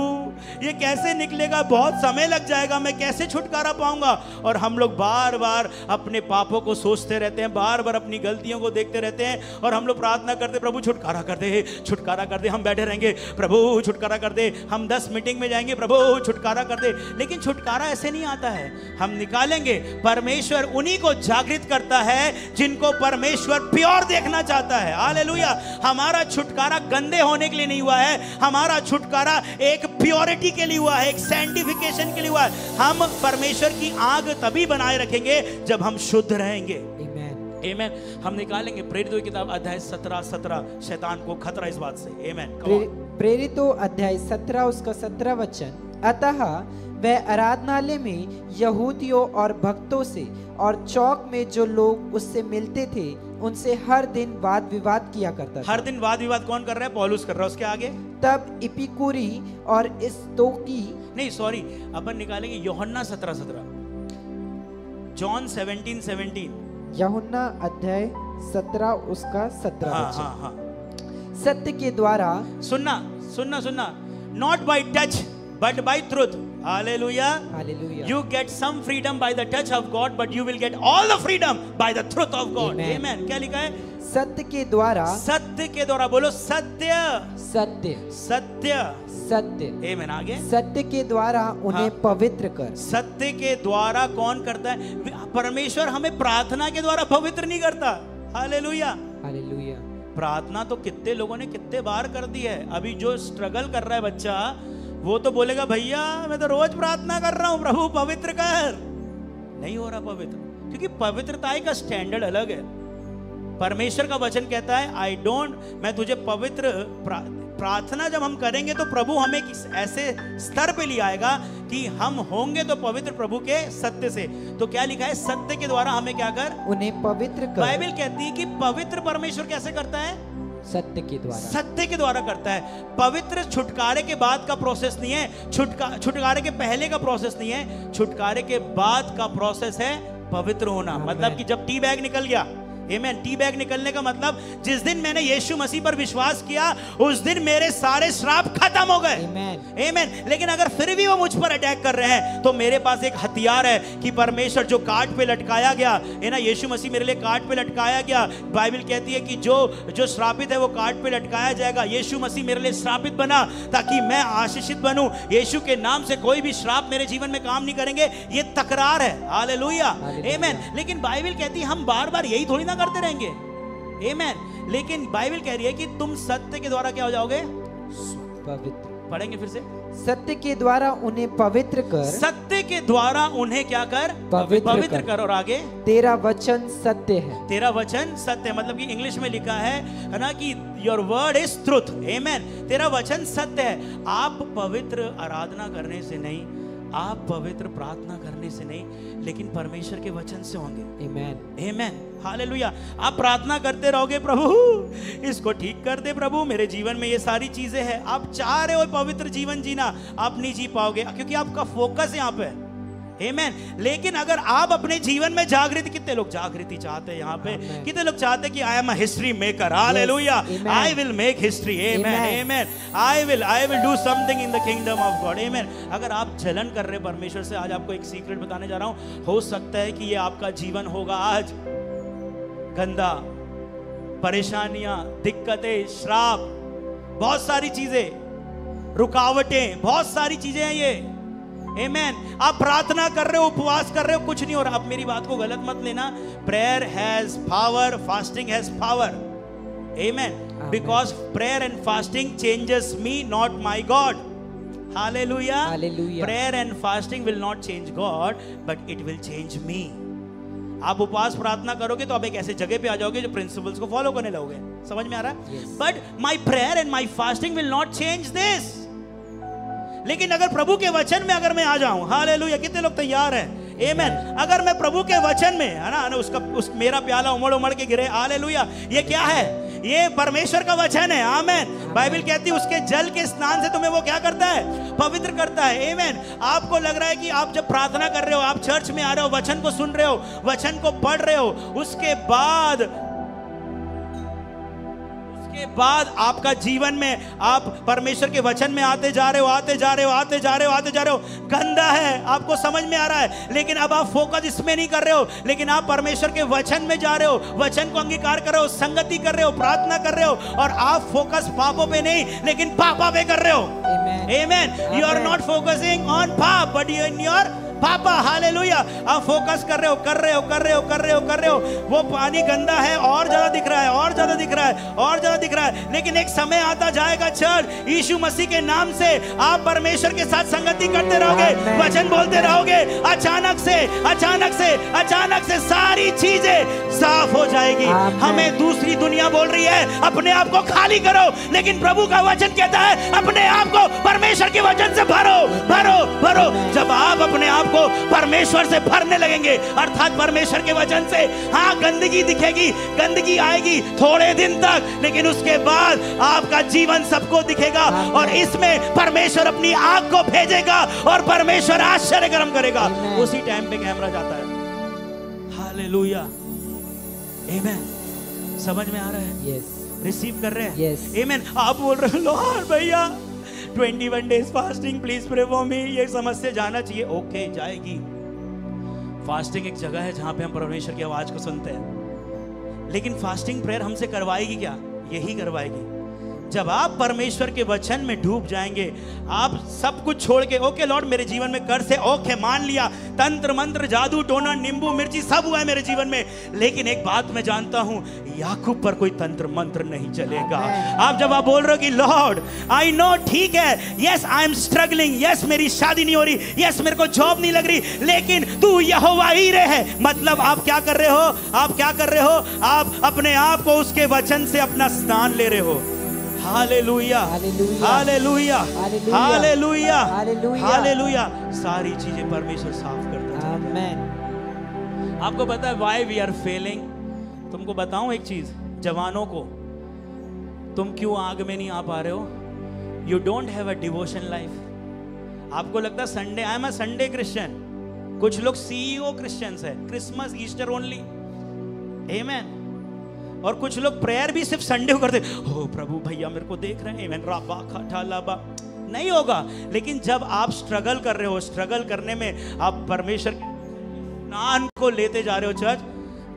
ये कैसे निकलेगा? बहुत समय लग जाएगा, मैं कैसे छुटकारा पाऊँगा? और हम लोग बार बार अपने पापों को सोचते रहते हैं बार बार अपनी गलतियों को देखते रहते हैं, और हम लोग प्रार्थना करते प्रभु, छुटकारा कर दे, छुटकारा कर दे, हम बैठे रहेंगे, प्रभु, छुटकारा कर दे, हम दस मीटिंग में जाएँगे, प्रभु, छुटकारा कर दे। लेकिन छुटकारा ऐसे नहीं आता है। हम निकालेंगे, परमेश्वर उन्हीं को जागृत करता है, जिनको परमेश्वर प्योर देखना चाहता है। हमारा छुटकारा गंदे होने के लिए नहीं हुआ है हमारा छुटकारा एक प्योरिटी के लिए हुआ है एक सैंटिफिकेशन के लिए हुआ है। हम परमेश्वर की आग तभी बनाए रखेंगे जब हम शुद्ध रहेंगे. एमेन हम निकालेंगे प्रेरितों की किताब अध्याय सत्रह सत्रह। शैतान को खतरा इस बात से। एमेन प्रे- प्रेरितों अध्याय सत्रह उसका सत्रह वचन। अतः वह आराधनालय में यहूदियों और भक्तों से और चौक में जो लोग उससे मिलते थे उनसे हर दिन वाद विवाद किया करता था। हर दिन वाद विवाद कौन कर रहा है? पॉलुस कर रहा है उसके आगे। तब इपिकुरी और इस्तोकी। नहीं सॉरी अपन निकालेंगे योहन्ना सत्रह सत्रह। John seventeen seventeen. यहुन्ना अध्याय सत्रह उसका सत्रह हाँ हाँ हाँ। सत्य के द्वारा सुनना सुनना सुनना। Not by touch but by truth hallelujah hallelujah You get some freedom by the touch of God, but you will get all the freedom by the truth of God. Amen. Amen. क्या लिखा है सत्य के द्वारा सत्य के द्वारा बोलो सत्य। सत्य। सत्य। सत्य। Amen. आगे। सत्य के द्वारा उन्हें हाँ। पवित्र कर। सत्य के द्वारा कौन करता है? परमेश्वर हमें प्रार्थना के द्वारा पवित्र नहीं करता। हालेलुया हालेलुया प्रार्थना तो कितने लोगों ने कितने बार कर दी है। अभी जो स्ट्रगल कर रहा है बच्चा वो तो बोलेगा भैया मैं तो रोज प्रार्थना कर रहा हूँ प्रभु पवित्र कर. नहीं हो रहा पवित्र क्योंकि पवित्रता का स्टैंडर्ड अलग है। परमेश्वर का वचन कहता है आई डोंट मैं तुझे पवित्र प्रा, प्रार्थना जब हम करेंगे तो प्रभु हमें किस ऐसे स्तर पे ले आएगा कि हम होंगे तो पवित्र प्रभु के सत्य से। तो क्या लिखा है? सत्य के द्वारा हमें क्या कर? उन्हें पवित्र कर। बाइबल कहती है कि पवित्र परमेश्वर कैसे करता है? सत्य के द्वारा। सत्य के द्वारा करता है। पवित्र छुटकारे के बाद का प्रोसेस नहीं है। छुटका छुटकारे के पहले का प्रोसेस नहीं है। छुटकारे के बाद का प्रोसेस है पवित्र होना। मतलब कि जब टी बैग निकल गया Amen. टी बैग निकलने का मतलब जिस दिन मैंने यीशु मसीह पर विश्वास किया उस दिन मेरे सारे श्राप खत्म हो गए। Amen. Amen. लेकिन अगर फिर भी वो मुझ पर अटैक कर रहे हैं तो मेरे पास एक हथियार है कि परमेश्वर जो काट पे लटकाया गया है ना यीशु मसीह मेरे लिए काट पे लटकाया गया। बाइबल कहती है कि जो जो श्रापित है वो काट पे लटकाया जाएगा। यीशु मसीह मेरे लिए श्रापित बना ताकि मैं आशीषित बनूं। यीशु के नाम से कोई भी श्राप मेरे जीवन में काम नहीं करेंगे। ये तकरार है। हालेलुया आमेन लेकिन बाइबल कहती है हम बार बार यही थोड़ी ना करते रहेंगे। आमेन लेकिन बाइबल कह रही है कि तुम सत्य के द्वारा क्या हो जाओगे? पवित्र। पढ़ेंगे फिर से। सत्य के द्वारा उन्हें पवित्र कर। सत्य के द्वारा उन्हें क्या कर? पवित्र पवित्र कर। कर और आगे? तेरा वचन सत्य है। तेरा वचन सत्य है। मतलब कि इंग्लिश में लिखा है है ना कि your word is truth amen तेरा वचन सत्य है। आप पवित्र आराधना करने से नहीं आप पवित्र प्रार्थना करने से नहीं लेकिन परमेश्वर के वचन से होंगे। Amen. Amen hallelujah. आप प्रार्थना करते रहोगे प्रभु इसको ठीक कर दे प्रभु मेरे जीवन में ये सारी चीज़ें हैं। आप चाह रहे हो पवित्र जीवन जीना आप नहीं जी पाओगे क्योंकि आपका फोकस यहाँ पे है। Amen. लेकिन अगर आप अपने जीवन में जागृति कितने लोग जागृति चाहते हैं यहाँ पे? कितने लोग चाहते हैं कि I am history maker hallelujah I will make history amen amen I will I will do something in the kingdom of God amen अगर आप जलन कर रहे परमेश्वर से आज आपको एक सीक्रेट बताने जा रहा हूँ। हो सकता है कि ये आपका जीवन होगा आज। गंदा परेशानियाँ दिक्कतें श्राप बहुत सारी चीज़ें रुकावटें बहुत सारी चीज़ें हैं ये। Amen. आप प्रार्थना कर रहे हो उपवास कर रहे हो कुछ नहीं हो रहा। आप मेरी बात को गलत मत लेना। Prayer has power fasting has power man because prayer and fasting changes me not my God hallelujah prayer and fasting will not change God but it will change me आप उपवास प्रार्थना करोगे तो आप एक ऐसे जगह पे आ जाओगे जो प्रिंसिपल्स को फॉलो करने लगोगे। समझ में आ रहा है? But my prayer and my fasting will not change this लेकिन अगर प्रभु के वचन में अगर मैं आ जाऊँ हालेलुया कितने लोग तैयार हैं? आमेन अगर मैं प्रभु के वचन में, है ना उसका, उस मेरा प्याला उमड़ उमड़ के गिरे आले ये क्या है? ये परमेश्वर का वचन है आमेन बाइबल कहती है, उसके जल के स्नान से तुम्हें वो क्या करता है? पवित्र करता है एमेन आपको लग रहा है कि आप जब प्रार्थना कर रहे हो, आप चर्च में आ रहे हो, वचन को सुन रहे हो, वचन को पढ़ रहे हो, उसके बाद उसके बाद आपका जीवन में आप परमेश्वर के वचन में आते जा रहे हो आते जा रहे हो आते जा रहे हो आते जा रहे हो गंदा है आपको समझ में आ रहा है लेकिन अब आप फोकस इसमें नहीं कर रहे हो लेकिन आप परमेश्वर के वचन में जा रहे हो वचन को अंगीकार कर रहे हो संगति कर रहे हो प्रार्थना कर रहे हो और आप फोकस पापों पे नहीं लेकिन पापा पे कर रहे हो Amen. Amen. You are Amen. not focusing on pap, but you in your पापा हालेलुया। आप फोकस कर रहे हो कर रहे हो कर रहे हो कर रहे हो कर रहे हो। वो पानी गंदा है और ज़्यादा दिख रहा है और ज़्यादा दिख रहा है और ज़्यादा दिख रहा है। लेकिन एक समय आता जाएगा चर्च यीशु मसीह के नाम से आप परमेश्वर के साथ संगति करते रहोगे वचन बोलते रहोगे अचानक से अचानक से अचानक से सारी चीज़ें साफ़ हो जाएगी। हमें दूसरी दुनिया बोल रही है अपने आप को खाली करो लेकिन प्रभु का वचन कहता है अपने आप को परमेश्वर के वचन से भरो भरो भरो। जब आप अपने आप को परमेश्वर से भरने लगेंगे। अर्थात परमेश्वर के वचन से हाँ गंदगी दिखेगी गंदगी आएगी थोड़े दिन तक लेकिन उसके बाद आपका जीवन सबको दिखेगा और इसमें परमेश्वर अपनी आग को भेजेगा और परमेश्वर आश्चर्य कर्म करेगा। उसी टाइम पे कैमरा जाता है। हालेलुया आमेन समझ में आ रहा है? Yes. रिसीव कर रहे हैं? Yes. आमेन आप बोल रहे हो लॉर्ड भैया 21 days fasting please pray for me ये समस्या जाना चाहिए। ओके जाएगी। फास्टिंग एक जगह है जहाँ पे हम परमेश्वर की आवाज़ को सुनते हैं। लेकिन फास्टिंग प्रेयर हमसे करवाएगी क्या? यही करवाएगी। जब आप परमेश्वर के वचन में डूब जाएँगे आप सब कुछ छोड़ के ओके लॉर्ड मेरे जीवन में कर से ओके मान लिया। तंत्र मंत्र जादू टोना नींबू मिर्ची सब हुआ है मेरे जीवन में। लेकिन एक बात मैं जानता हूँ याकूब पर कोई तंत्र मंत्र नहीं चलेगा। आप जब आप बोल रहे हो कि लॉर्ड आई नो ठीक है yes I am struggling yes मेरी शादी नहीं हो रही यस मेरे को जॉब नहीं लग रही लेकिन तू यहोवा ही रहे मतलब आप क्या कर रहे हो? आप क्या कर रहे हो? आप अपने आप को उसके वचन से अपना स्नान ले रहे हो। हालेलुया। हालेलुया। हालेलुया। हालेलुया। सारी चीज़ें परमेश्वर साफ़ करता है. आपको पता है वाई वी आर फेलिंग तुमको बताऊँ एक चीज़ जवानों को। तुम क्यों आग में नहीं आ पा रहे हो? You don't have a devotion life आपको लगता है Sunday I am a Sunday Christian कुछ लोग सीईओ क्रिश्चियंस है। क्रिसमस ईस्टर ओनली आमेन और कुछ लोग प्रेयर भी सिर्फ़ संडे को करते हो। प्रभु भैया, मेरे को देख रहे हैं राबा लाबा। नहीं होगा। लेकिन जब आप स्ट्रगल कर रहे हो स्ट्रगल करने में आप परमेश्वर स्नान को लेते जा रहे हो चर्च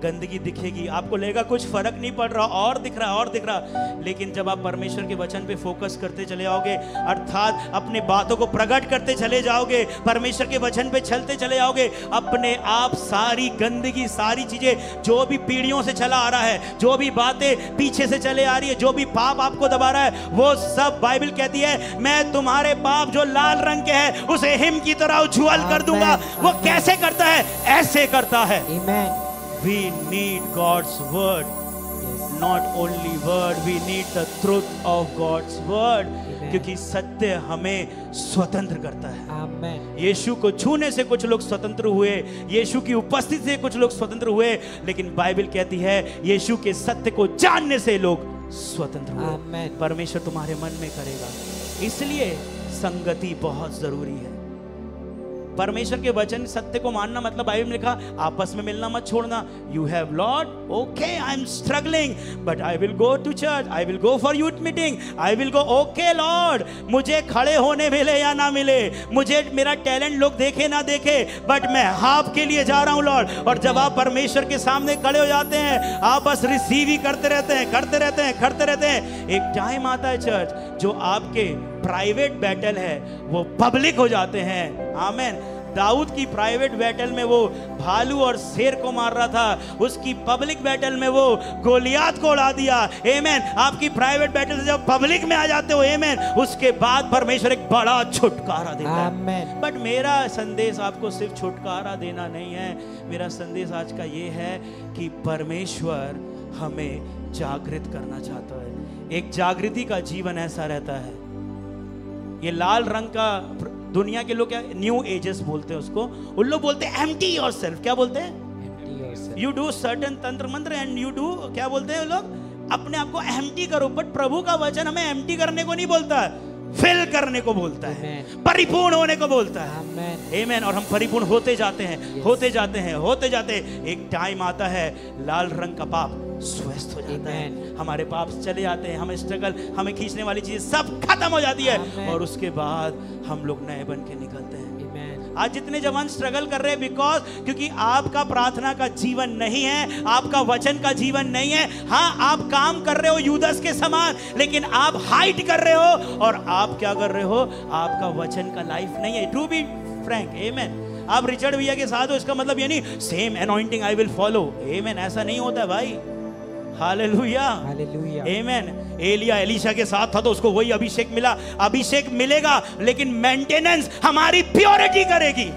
गंदगी दिखेगी। आपको लगेगा कुछ फ़र्क नहीं पड़ रहा और दिख रहा और दिख रहा। लेकिन जब आप परमेश्वर के वचन पे फोकस करते चले जाओगे अर्थात अपने बातों को प्रकट करते चले जाओगे परमेश्वर के वचन पे चलते चले जाओगे अपने आप सारी गंदगी सारी चीज़ें जो भी पीढ़ियों से चला आ रहा है जो भी बातें पीछे से चले आ रही है जो भी पाप आपको दबा रहा है वो सब बाइबल कहती है मैं तुम्हारे पाप जो लाल रंग के है उसे हिम की तरह उज्जवल कर दूँगा। वो कैसे करता है? ऐसे करता है। Amen. We need God's word. Yes. Not only word, we need the truth of God's word. Amen. क्योंकि सत्य हमें स्वतंत्र करता है Amen. यीशु को छूने से कुछ लोग स्वतंत्र हुए यीशु की उपस्थिति से कुछ लोग स्वतंत्र हुए लेकिन बाइबल कहती है यीशु के सत्य को जानने से लोग स्वतंत्र हुए Amen. परमेश्वर तुम्हारे मन में करेगा इसलिए संगति बहुत ज़रूरी है परमेश्वर के वचन सत्य को मानना मतलब बाइबल में लिखा, आपस में मिलना मत छोड़ना। You have Lord okay I am struggling but I will go to church I will go for youth meeting I will go okay Lord मुझे खड़े होने मिले या ना मिले? मुझे मेरा टैलेंट लोग देखे ना देखे बट मैं हाफ़ के लिए जा रहा हूँ लॉर्ड और जब आप परमेश्वर के सामने खड़े हो जाते हैं, आप बस रिसीव ही करते रहते हैं, करते रहते हैं, करते रहते हैं। एक टाइम आता है चर्च जो आपके प्राइवेट बैटल है वो पब्लिक हो जाते हैं। आमेन दाऊद की प्राइवेट बैटल में वो भालू और शेर को मार रहा था उसकी पब्लिक बैटल में वो गोलियात को उड़ा दिया। एमेन आपकी प्राइवेट बैटल से जब पब्लिक में आ जाते हो एमेन उसके बाद परमेश्वर एक बड़ा छुटकारा देता है। बट मेरा संदेश आपको सिर्फ़ छुटकारा देना नहीं है। मेरा संदेश आज का ये है कि परमेश्वर हमें जागृत करना चाहता है। एक जागृति का जीवन ऐसा रहता है ये लाल रंग का दुनिया के लोग क्या न्यू एजेस बोलते हैं उसको। उन लोग बोलते हैं एम्प्टी योर सेल्फ क्या बोलते हैं? यू डू सर्टन तंत्र मंत्र एंड यू डू क्या बोलते हैं लोग? अपने आप को एम्प्टी करो। बट प्रभु का वचन हमें एम्प्टी करने को नहीं बोलता है फिल करने को बोलता है। परिपूर्ण होने को बोलता है। Amen. और हम परिपूर्ण होते जाते हैं होते जाते हैं होते जाते हैं। एक टाइम आता है लाल रंग का पाप। स्वस्थ हो जाता है। हमारे पाप चले जाते हैं हमें स्ट्रगल हमें खींचने वाली चीज़ें सब खत्म हो जाती है। और उसके बाद हम लोग नए बन के निकलते हैं। आज जितने जवान स्ट्रगल कर रहे हैं बिकॉज़ क्योंकि आपका प्रार्थना का जीवन नहीं है आपका वचन का जीवन नहीं है। हाँ आप काम कर रहे हो यूदस के समान लेकिन आप हाइट कर रहे हो। और आप क्या कर रहे हो? आपका वचन का लाइफ नहीं है। टू बी फ्रैंक एमेन आप रिचर्ड भैया के साथ हो इसका मतलब ये नहीं same anointing I will follow amen ऐसा नहीं होता भाई। Hallelujah. Hallelujah. Amen. Elia Elisha के साथ था तो उसको वही अभिषेक मिला। अभिषेक मिलेगा लेकिन मेंटेनेंस हमारी प्योरिटी करेगी।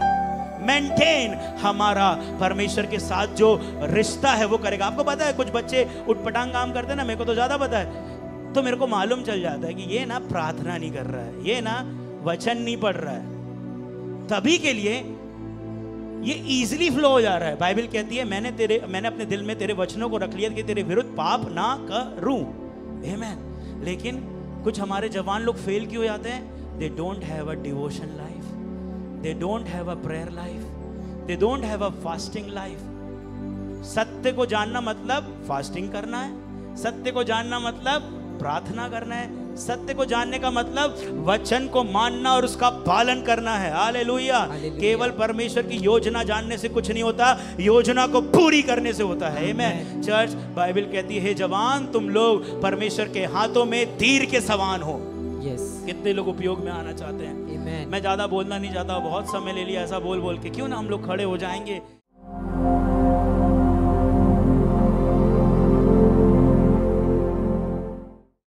मेंटेन हमारा परमेश्वर के साथ जो रिश्ता है वो करेगा। आपको पता है कुछ बच्चे उठपटांग काम करते हैं ना मेरे को तो ज़्यादा पता है। तो मेरे को मालूम चल जाता है कि ये ना प्रार्थना नहीं कर रहा है ये ना वचन नहीं पढ़ रहा है। तभी के लिए ये इजीली फ्लो हो जा रहा है। बाइबल कहती है, मैंने तेरे, मैंने अपने दिल में तेरे वचनों को रख लिया कि तेरे विरुद्ध पाप ना करूँ। आमेन लेकिन कुछ हमारे जवान लोग फेल क्यों जाते हैं? They don't have a devotion life they don't have a prayer life they don't have a fasting life सत्य को जानना मतलब फास्टिंग करना है। सत्य को जानना मतलब प्रार्थना करना है। सत्य को जानने का मतलब वचन को मानना और उसका पालन करना है। हालेलुया। केवल परमेश्वर की योजना जानने से कुछ नहीं होता योजना को पूरी करने से होता है। मैं चर्च बाइबल कहती है जवान तुम लोग परमेश्वर के हाथों में तीर के समान हो। Yes. कितने लोग उपयोग में आना चाहते हैं। Amen. मैं ज़्यादा बोलना नहीं चाहता बहुत समय ले लिया ऐसा बोल बोल के। क्यों ना हम लोग खड़े हो जाएँगे?